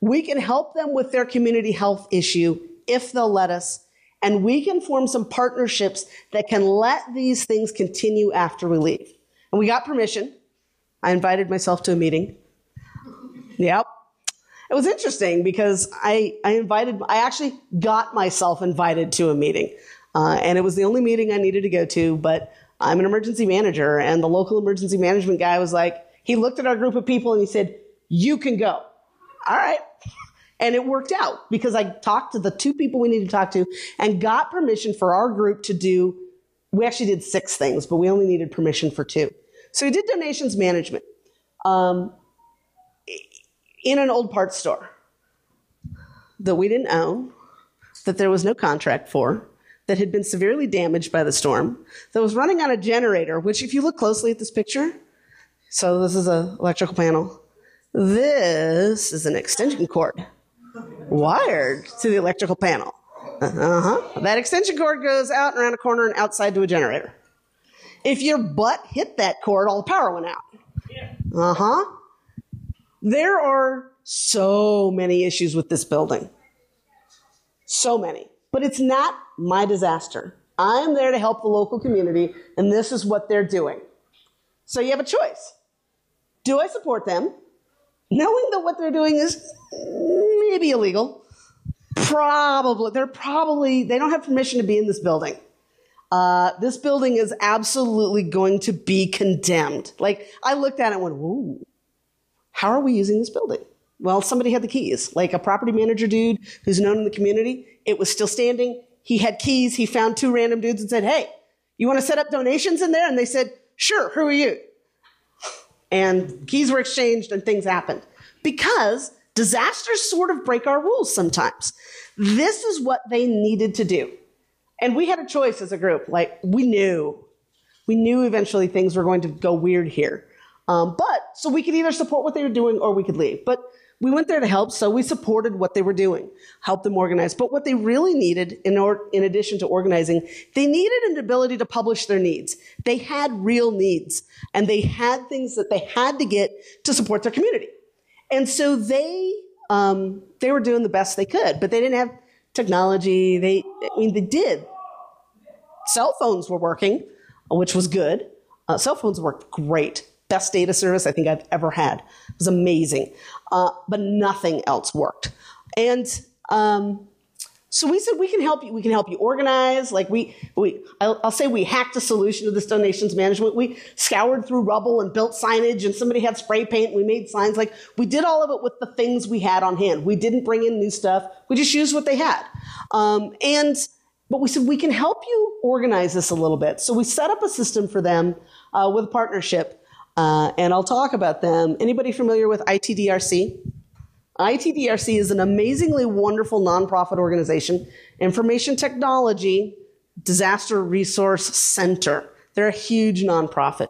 We can help them with their community health issue if they'll let us. And we can form some partnerships that can let these things continue after we leave. And we got permission. I invited myself to a meeting. Yep. It was interesting because I, I invited, I actually got myself invited to a meeting. Uh, and it was the only meeting I needed to go to, but I'm an emergency manager. And the local emergency management guy was like, he looked at our group of people and he said, You can go. All right. And it worked out because I talked to the two people we needed to talk to and got permission for our group to do, we actually did six things, but we only needed permission for two. So we did donations management um, in an old parts store that we didn't own, that there was no contract for, that had been severely damaged by the storm, that was running on a generator, which, if you look closely at this picture, so this is an electrical panel. This is an extension cord wired to the electrical panel. Uh huh. That extension cord goes out and around a corner and outside to a generator. If your butt hit that cord, all the power went out. Uh huh. There are so many issues with this building. So many. But it's not my disaster. I'm there to help the local community, and this is what they're doing. So you have a choice. Do I support them, knowing that what they're doing is maybe illegal? Probably. They're probably, they don't have permission to be in this building. Uh, this building is absolutely going to be condemned. Like, I looked at it and went, ooh, how are we using this building? Well, somebody had the keys, like a property manager dude who's known in the community. It was still standing. He had keys. He found two random dudes and said, Hey, you want to set up donations in there? And they said, Sure. Who are you? And keys were exchanged and things happened because disasters sort of break our rules sometimes. This is what they needed to do. And we had a choice as a group. Like, we knew. We knew eventually things were going to go weird here. Um, but, so we could either support what they were doing or we could leave. But we went there to help, so we supported what they were doing, helped them organize. But what they really needed, in, or, in addition to organizing, they needed an ability to publish their needs. They had real needs, and they had things that they had to get to support their community. And so they, um, they were doing the best they could, but they didn't have technology. They, I mean, they did. Cell phones were working, which was good. Uh, cell phones worked great best data service I think I've ever had. It was amazing. Uh, but nothing else worked. And um, so we said we can help you. We can help you organize. Like we, we, I'll, I'll, say we hacked a solution to this donations management. We scoured through rubble and built signage, and somebody had spray paint. we made signs. Like we did all of it with the things we had on hand. We didn't bring in new stuff. We just used what they had. Um, and but we said we can help you organize this a little bit. So we set up a system for them uh, with a partnership uh, and I'll talk about them. Anybody familiar with ITDRC? ITDRC is an amazingly wonderful nonprofit organization, information technology disaster resource center. They're a huge nonprofit.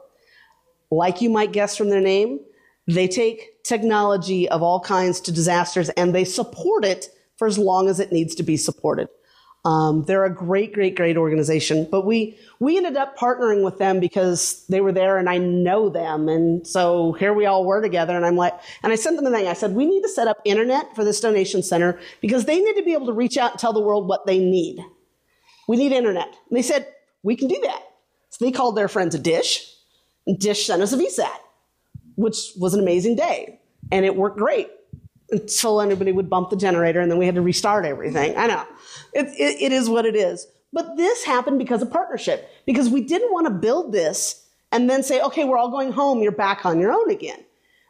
Like you might guess from their name, they take technology of all kinds to disasters and they support it for as long as it needs to be supported. Um, they're a great, great, great organization. But we we ended up partnering with them because they were there and I know them, and so here we all were together. And I'm like, and I sent them a thing. I said, we need to set up internet for this donation center because they need to be able to reach out and tell the world what they need. We need internet. And they said, we can do that. So they called their friends a Dish, and Dish sent us a VSAT, which was an amazing day, and it worked great until anybody would bump the generator and then we had to restart everything. I know. It, it, it is what it is. But this happened because of partnership, because we didn't want to build this and then say, okay, we're all going home, you're back on your own again.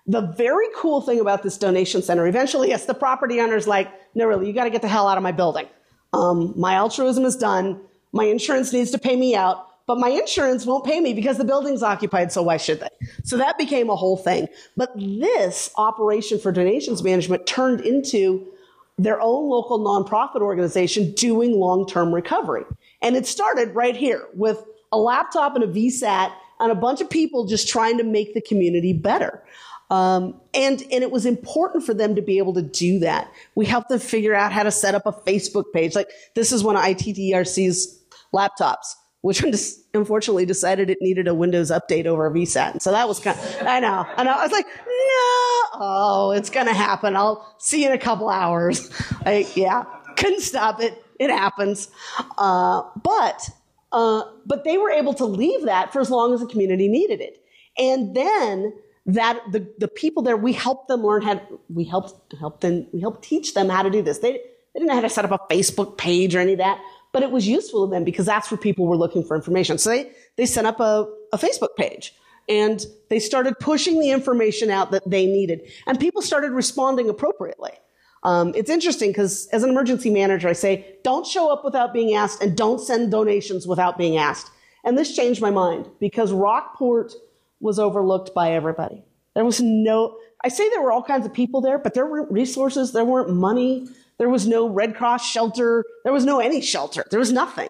The very cool thing about this donation center, eventually, yes, the property owner's like, no, really, you got to get the hell out of my building. Um, my altruism is done. My insurance needs to pay me out but my insurance won't pay me because the building's occupied, so why should they? So that became a whole thing. But this operation for donations management turned into their own local nonprofit organization doing long term recovery. And it started right here with a laptop and a VSAT and a bunch of people just trying to make the community better. Um, and, and it was important for them to be able to do that. We helped them figure out how to set up a Facebook page. Like, this is one of ITDRC's laptops which unfortunately decided it needed a Windows update over a VSAT. And so that was kind of, I know, I know. I was like, no, oh, it's going to happen. I'll see you in a couple hours. I, yeah, couldn't stop it. It happens. Uh, but, uh, but they were able to leave that for as long as the community needed it. And then that the, the people there, we helped them learn how, we helped help them, we helped teach them how to do this. They, they didn't know how to set up a Facebook page or any of that, but it was useful to them because that's where people were looking for information. So they, they set up a, a Facebook page and they started pushing the information out that they needed. And people started responding appropriately. Um, it's interesting because as an emergency manager, I say, don't show up without being asked and don't send donations without being asked. And this changed my mind because Rockport was overlooked by everybody. There was no, I say there were all kinds of people there, but there weren't resources, there weren't money, there was no Red Cross shelter, there was no any shelter, there was nothing.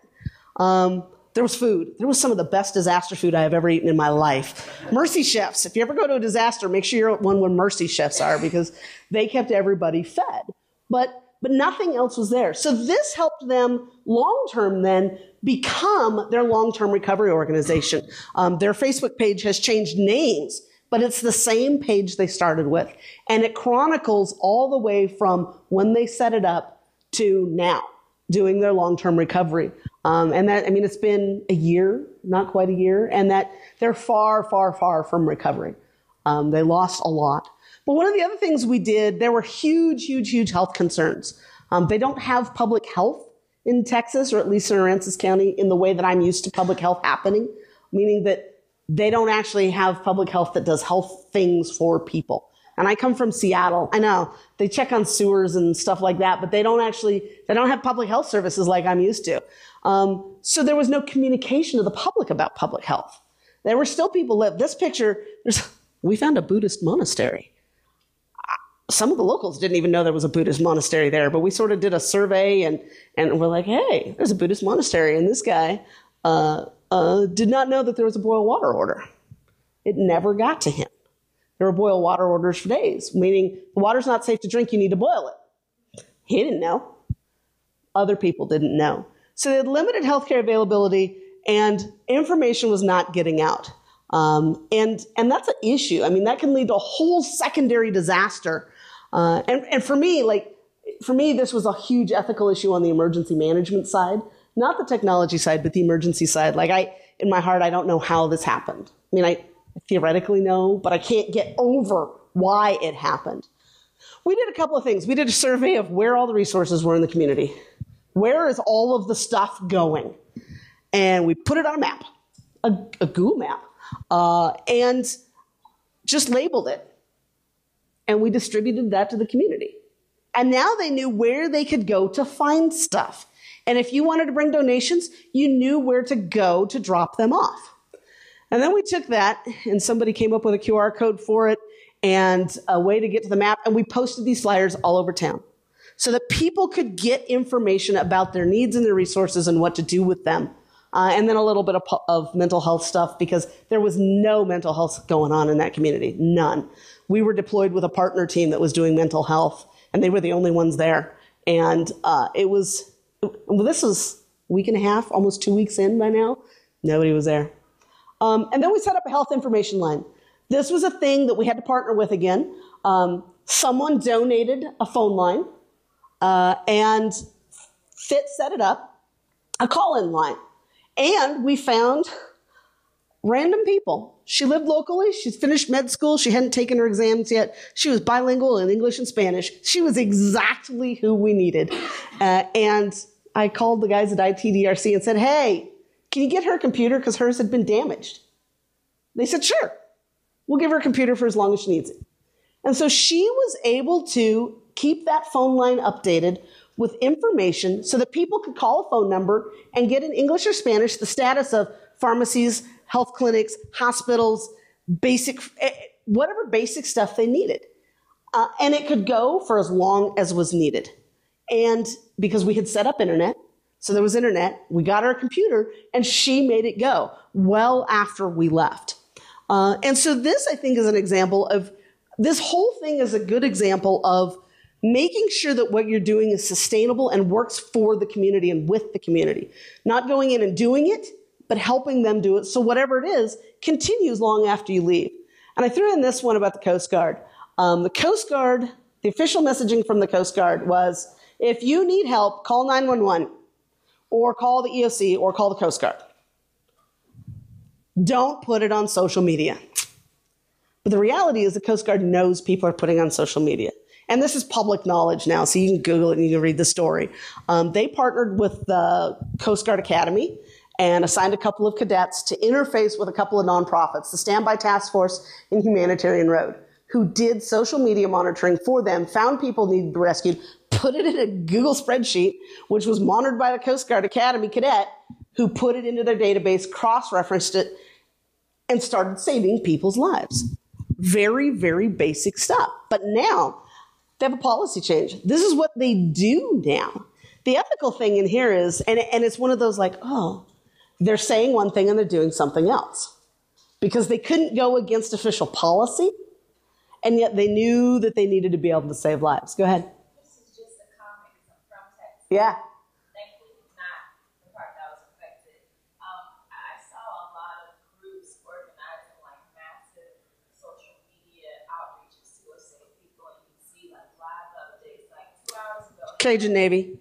Um, there was food. There was some of the best disaster food I have ever eaten in my life. Mercy chefs. If you ever go to a disaster, make sure you're at one where Mercy chefs are because they kept everybody fed. But but nothing else was there. So this helped them long term then become their long term recovery organization. Um, their Facebook page has changed names, but it's the same page they started with. And it chronicles all the way from when they set it up to now doing their long term recovery. Um, and that, I mean, it's been a year, not quite a year, and that they're far, far, far from recovering. Um, they lost a lot. But one of the other things we did, there were huge, huge, huge health concerns. Um, they don't have public health in Texas, or at least in Aransas County, in the way that I'm used to public health happening, meaning that they don't actually have public health that does health things for people. And I come from Seattle. I know they check on sewers and stuff like that, but they don't actually, they don't have public health services like I'm used to. Um, so there was no communication to the public about public health. There were still people live. This picture, we found a Buddhist monastery. Some of the locals didn't even know there was a Buddhist monastery there, but we sort of did a survey and, and we're like, hey, there's a Buddhist monastery. And this guy uh, uh, did not know that there was a boil water order. It never got to him. There were boil water orders for days, meaning the water's not safe to drink, you need to boil it. He didn't know. Other people didn't know. So they had limited healthcare availability and information was not getting out. Um, and, and that's an issue. I mean, that can lead to a whole secondary disaster. Uh, and, and for me, like, for me, this was a huge ethical issue on the emergency management side, not the technology side, but the emergency side. Like, I, in my heart, I don't know how this happened. I mean, I theoretically know, but I can't get over why it happened. We did a couple of things. We did a survey of where all the resources were in the community. Where is all of the stuff going? And we put it on a map, a, a Google map, uh, and just labeled it. And we distributed that to the community. And now they knew where they could go to find stuff. And if you wanted to bring donations, you knew where to go to drop them off. And then we took that, and somebody came up with a QR code for it and a way to get to the map, and we posted these flyers all over town so that people could get information about their needs and their resources and what to do with them. Uh, and then a little bit of, of, mental health stuff because there was no mental health going on in that community. None. We were deployed with a partner team that was doing mental health, and they were the only ones there. And uh, it was, well, this was a week and a half, almost two weeks in by now. Nobody was there. Um, and then we set up a health information line. This was a thing that we had to partner with again. Um, someone donated a phone line uh, and Fit set it up, a call in line. And we found random people. She lived locally. She's finished med school. She hadn't taken her exams yet. She was bilingual in English and Spanish. She was exactly who we needed. Uh, and I called the guys at ITDRC and said, hey, can you get her a computer? Because hers had been damaged. They said, sure. We'll give her a computer for as long as she needs it. And so she was able to keep that phone line updated with information so that people could call a phone number and get in English or Spanish the status of pharmacies, health clinics, hospitals, basic, eh, whatever basic stuff they needed. Uh, and it could go for as long as was needed. And because we had set up internet, so there was internet, we got our computer, and she made it go well after we left. Uh, and so this, I think, is an example of this whole thing is a good example of making sure that what you're doing is sustainable and works for the community and with the community. Not going in and doing it, but helping them do it. So whatever it is continues long after you leave. And I threw in this one about the Coast Guard. Um, the Coast Guard, the official messaging from the Coast Guard was if you need help, call 911 or call the EOC or call the Coast Guard. Don't put it on social media. But the reality is the Coast Guard knows people are putting on social media. And this is public knowledge now, so you can Google it and you can read the story. Um, they partnered with the Coast Guard Academy and assigned a couple of cadets to interface with a couple of nonprofits, the Standby Task Force and Humanitarian Road, who did social media monitoring for them, found people needed to be rescued, put it in a Google spreadsheet, which was monitored by the Coast Guard Academy cadet, who put it into their database, cross referenced it, and started saving people's lives. Very, very basic stuff. But now they have a policy change. This is what they do now. The ethical thing in here is, and, and it's one of those like, oh, they're saying one thing and they're doing something else. Because they couldn't go against official policy, and yet they knew that they needed to be able to save lives. Go ahead. This is just a comment from Texas. Yeah. Thankfully, it's not the part that was affected. Um, I saw a lot of groups organizing like massive social media outreaches to save people, and you see like live updates like two hours ago. Cajun Navy.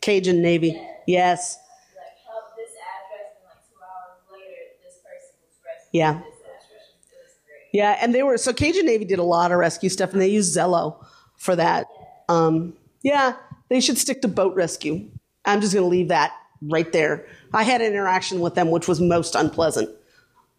Cajun Navy. Yes. like help this address, and like two hours later, this person was rescued. Yeah. This address. It was great. Yeah, and they were so Cajun Navy did a lot of rescue stuff, and they used Zello for that. Um, yeah, they should stick to boat rescue. I'm just going to leave that right there. I had an interaction with them, which was most unpleasant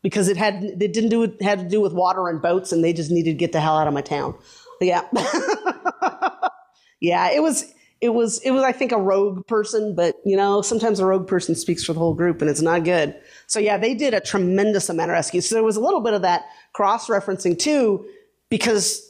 because it had it didn't do it had to do with water and boats, and they just needed to get the hell out of my town. Yeah, yeah, it was. It was, it was, I think, a rogue person, but you know, sometimes a rogue person speaks for the whole group and it's not good. So yeah, they did a tremendous amount of rescue. So there was a little bit of that cross referencing too, because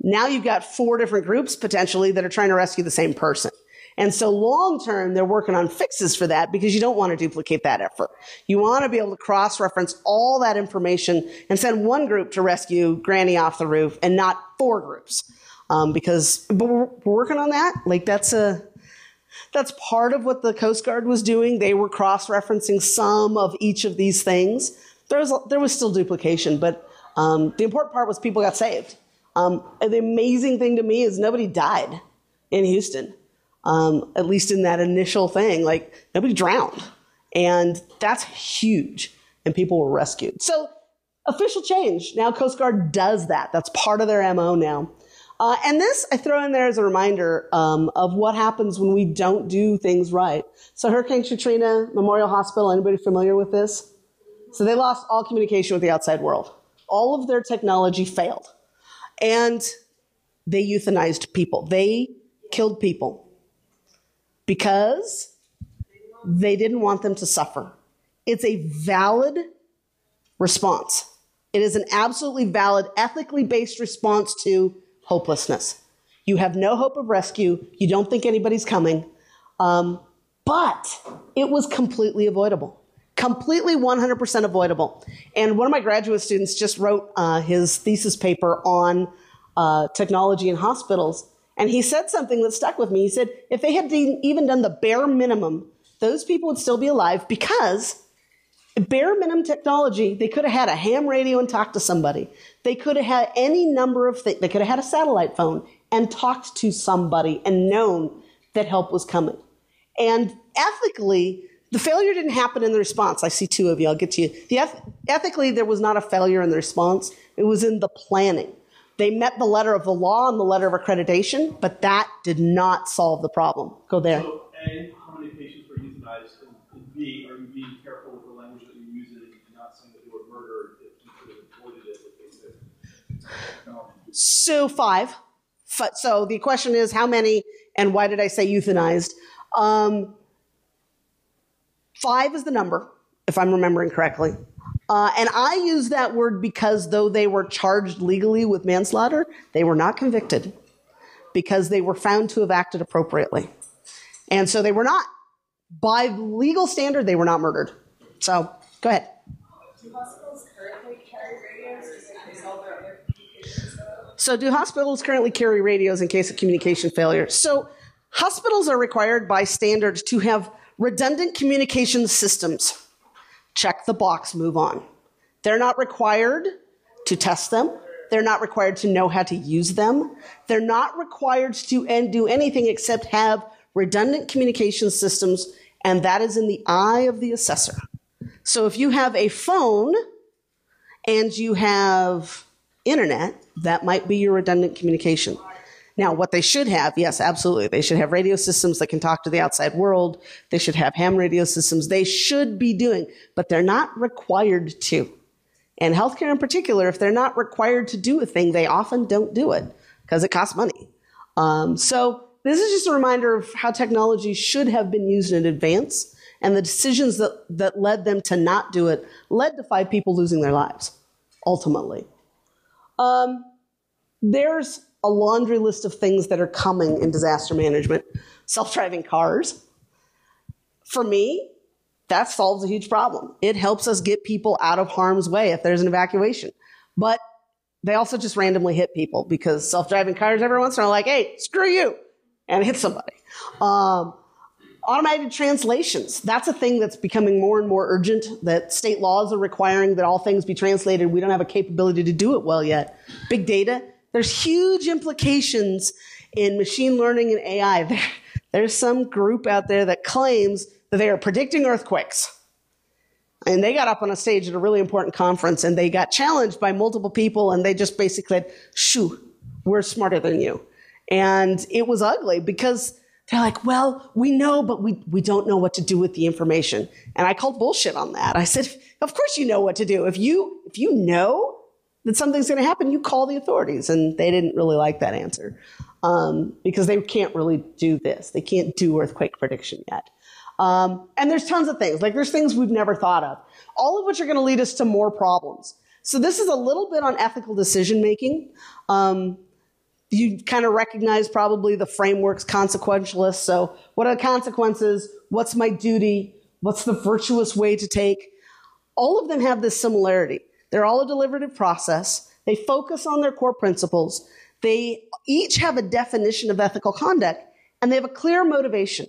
now you've got four different groups potentially that are trying to rescue the same person. And so long term, they're working on fixes for that because you don't want to duplicate that effort. You want to be able to cross reference all that information and send one group to rescue Granny off the roof and not four groups. Um, because, but we're, working on that. Like that's a, that's part of what the Coast Guard was doing. They were cross referencing some of each of these things. There was, there was still duplication, but um, the important part was people got saved. Um, and the amazing thing to me is nobody died in Houston, um, at least in that initial thing. Like nobody drowned. And that's huge. And people were rescued. So official change. Now Coast Guard does that. That's part of their MO now. Uh, and this I throw in there as a reminder um, of what happens when we don't do things right. So Hurricane Katrina Memorial Hospital, anybody familiar with this? So they lost all communication with the outside world. All of their technology failed. And they euthanized people. They killed people because they didn't want them to suffer. It's a valid response. It is an absolutely valid, ethically based response to hopelessness. You have no hope of rescue. You don't think anybody's coming. Um, but it was completely avoidable. Completely 100% avoidable. And one of my graduate students just wrote uh, his thesis paper on uh, technology in hospitals. And he said something that stuck with me. He said, if they had even done the bare minimum, those people would still be alive because bare minimum technology, they could have had a ham radio and talked to somebody. They could have had any number of things. They could have had a satellite phone and talked to somebody and known that help was coming. And ethically, the failure didn't happen in the response. I see two of you. I'll get to you. The eth- ethically, there was not a failure in the response. It was in the planning. They met the letter of the law and the letter of accreditation, but that did not solve the problem. Go there. So, A, how many patients were euthanized? And, B, are you being careful with the language that you're using and not saying that they were murdered if you could have avoided it with basic technology? So five. So the question is how many and why did I say euthanized? Um, five is the number, if I'm remembering correctly. Uh, and I use that word because though they were charged legally with manslaughter, they were not convicted because they were found to have acted appropriately. And so they were not, by legal standard, they were not murdered. So go ahead. Do hospitals currently carry radios just in case all their other communications go out? So, do hospitals currently carry radios in case of communication failure? So, hospitals are required by standards to have redundant communication systems. Check the box, move on. They're not required to test them, They're not required to know how to use them. They're not required to do anything except have redundant communication systems, and that is in the eye of the assessor. So if you have a phone and you have internet, that might be your redundant communication. Now, what they should have, yes, absolutely. They should have radio systems that can talk to the outside world. They should have ham radio systems. They should be doing, but they're not required to. And healthcare in particular, if they're not required to do a thing, they often don't do it because it costs money. Um, so this is just a reminder of how technology should have been used in advance and the decisions that, that led them to not do it led to five people losing their lives, ultimately. Um, there's a laundry list of things that are coming in disaster management. Self driving cars. For me, that solves a huge problem. It helps us get people out of harm's way if there's an evacuation. But they also just randomly hit people because self driving cars every once in a while are like, hey, screw you, and hit somebody. Um, automated translations. That's a thing that's becoming more and more urgent, that state laws are requiring that all things be translated. We don't have a capability to do it well yet. Big data. There's huge implications in machine learning and AI. There, there's some group out there that claims that they are predicting earthquakes. And they got up on a stage at a really important conference and they got challenged by multiple people and they just basically said, shoo, we're smarter than you. And it was ugly because they're like, well, we know, but we, we don't know what to do with the information. And I called bullshit on that. I said, of course you know what to do. If you, if you know that something's going to happen, you call the authorities. And they didn't really like that answer um, because they can't really do this. They can't do earthquake prediction yet. Um, and there's tons of things. Like there's things we've never thought of, all of which are going to lead us to more problems. So this is a little bit on ethical decision making. Um, you kind of recognize probably the framework's consequentialist. So what are the consequences? What's my duty? What's the virtuous way to take? All of them have this similarity. They're all a deliberative process. They focus on their core principles. They each have a definition of ethical conduct and they have a clear motivation.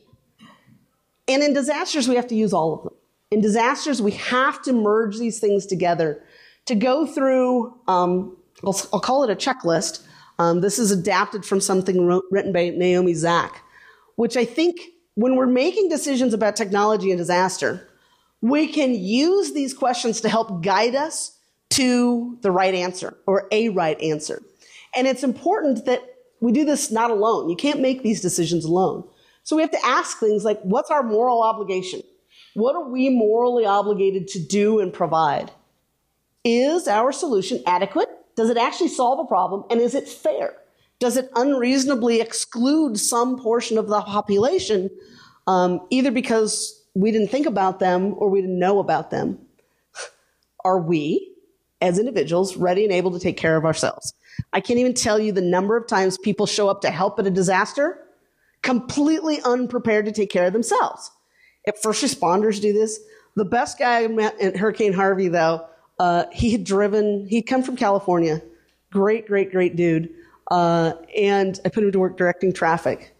And in disasters, we have to use all of them. In disasters, we have to merge these things together to go through, um, I'll, I'll, call it a checklist. Um, this is adapted from something written by Naomi Zack, which I think when we're making decisions about technology and disaster, we can use these questions to help guide us to the right answer or a right answer. And it's important that we do this not alone. You can't make these decisions alone. So we have to ask things like, what's our moral obligation? What are we morally obligated to do and provide? Is our solution adequate? Does it actually solve a problem? And is it fair? Does it unreasonably exclude some portion of the population, um, either because we didn't think about them or we didn't know about them? Are we, as individuals, ready and able to take care of ourselves? I can't even tell you the number of times people show up to help at a disaster completely unprepared to take care of themselves. If first responders do this, the best guy I met in Hurricane Harvey, though, uh, he had driven, he'd come from California. Great, great, great dude. Uh, and I put him to work directing traffic.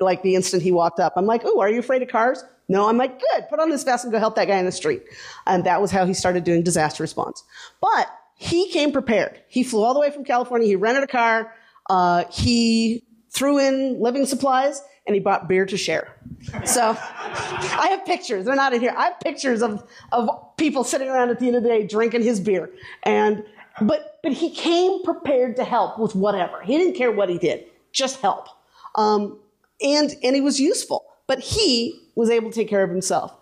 Like the instant he walked up, I'm like, oh, are you afraid of cars? No, I'm like, good, put on this vest and go help that guy in the street. And that was how he started doing disaster response. But he came prepared. He flew all the way from California. He rented a car. Uh, he threw in living supplies, and he bought beer to share. So I have pictures. They're not in here. I have pictures of, of people sitting around at the end of the day drinking his beer. And but but he came prepared to help with whatever. He didn't care what he did, just help. Um, and and he was useful. But he was able to take care of himself.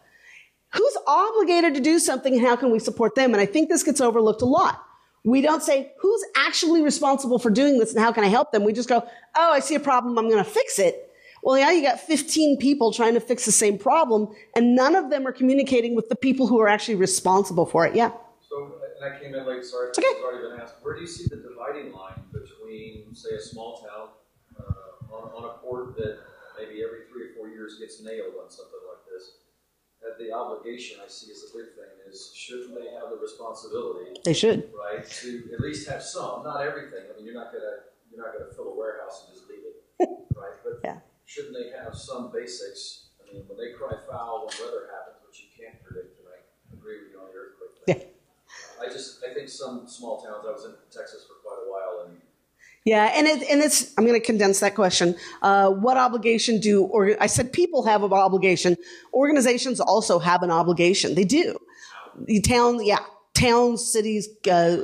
Who's obligated to do something and how can we support them? And I think this gets overlooked a lot. We don't say, who's actually responsible for doing this and how can I help them? We just go, oh, I see a problem, I'm going to fix it. Well, now you got 15 people trying to fix the same problem, and none of them are communicating with the people who are actually responsible for it. Yeah. So, and I came in late, sorry, it's okay. it's already been asked. Where do you see the dividing line between, say, a small town uh, on, on a port that maybe every three or four years gets nailed on something like this? That the obligation I see as a big thing is shouldn't they have the responsibility? They should. Right, to at least have some, not everything. I mean, you're not gonna you're not gonna fill a warehouse and just leave it, right? But Yeah. shouldn't they have some basics? I mean, when they cry foul when weather happens, which you can't predict, and I agree with you on the earthquake thing. I just I think some small towns. I was in Texas for quite a while. Yeah, and it, and it's. I'm going to condense that question. Uh, what obligation do? Or I said people have an obligation. Organizations also have an obligation. They do. The town, yeah, towns, cities, uh,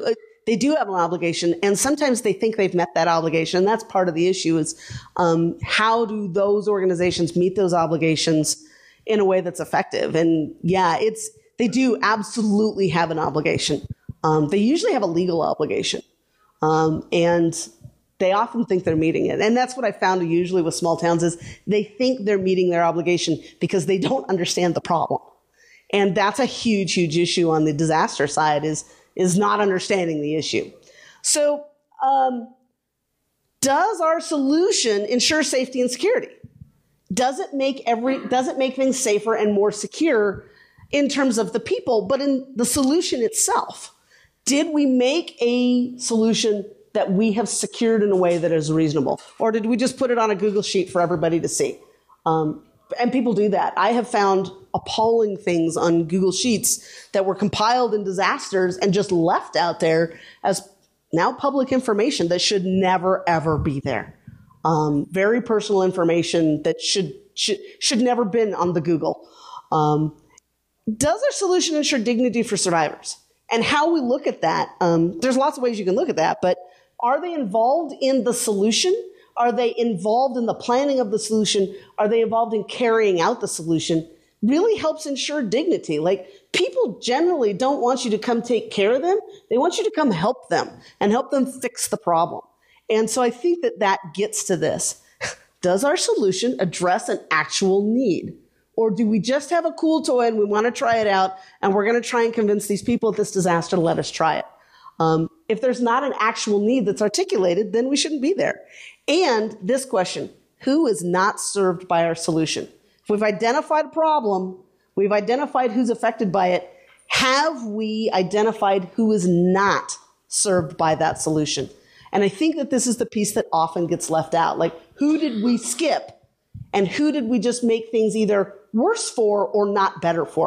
they do have an obligation, and sometimes they think they've met that obligation. And that's part of the issue. Is um, how do those organizations meet those obligations in a way that's effective? And yeah, it's they do absolutely have an obligation. Um, they usually have a legal obligation. Um, and they often think they're meeting it. And that's what I found usually with small towns is they think they're meeting their obligation because they don't understand the problem. And that's a huge, huge issue on the disaster side is, is not understanding the issue. So, um, does our solution ensure safety and security? Does it make every, does it make things safer and more secure in terms of the people, but in the solution itself? Did we make a solution that we have secured in a way that is reasonable? Or did we just put it on a Google sheet for everybody to see? Um, and people do that. I have found appalling things on Google Sheets that were compiled in disasters and just left out there as now public information that should never ever be there. Um, very personal information that should should should never been on the Google. Um, does our solution ensure dignity for survivors? And how we look at that, um, there's lots of ways you can look at that, but are they involved in the solution? Are they involved in the planning of the solution? Are they involved in carrying out the solution? Really helps ensure dignity. Like people generally don't want you to come take care of them. They want you to come help them and help them fix the problem. And so I think that that gets to this. Does our solution address an actual need? Or do we just have a cool toy and we want to try it out and we're going to try and convince these people at this disaster to let us try it? Um, if there's not an actual need that's articulated, then we shouldn't be there. And this question, who is not served by our solution? If we've identified a problem, we've identified who's affected by it, have we identified who is not served by that solution? And I think that this is the piece that often gets left out. Like, who did we skip? And who did we just make things either worse for or not better for?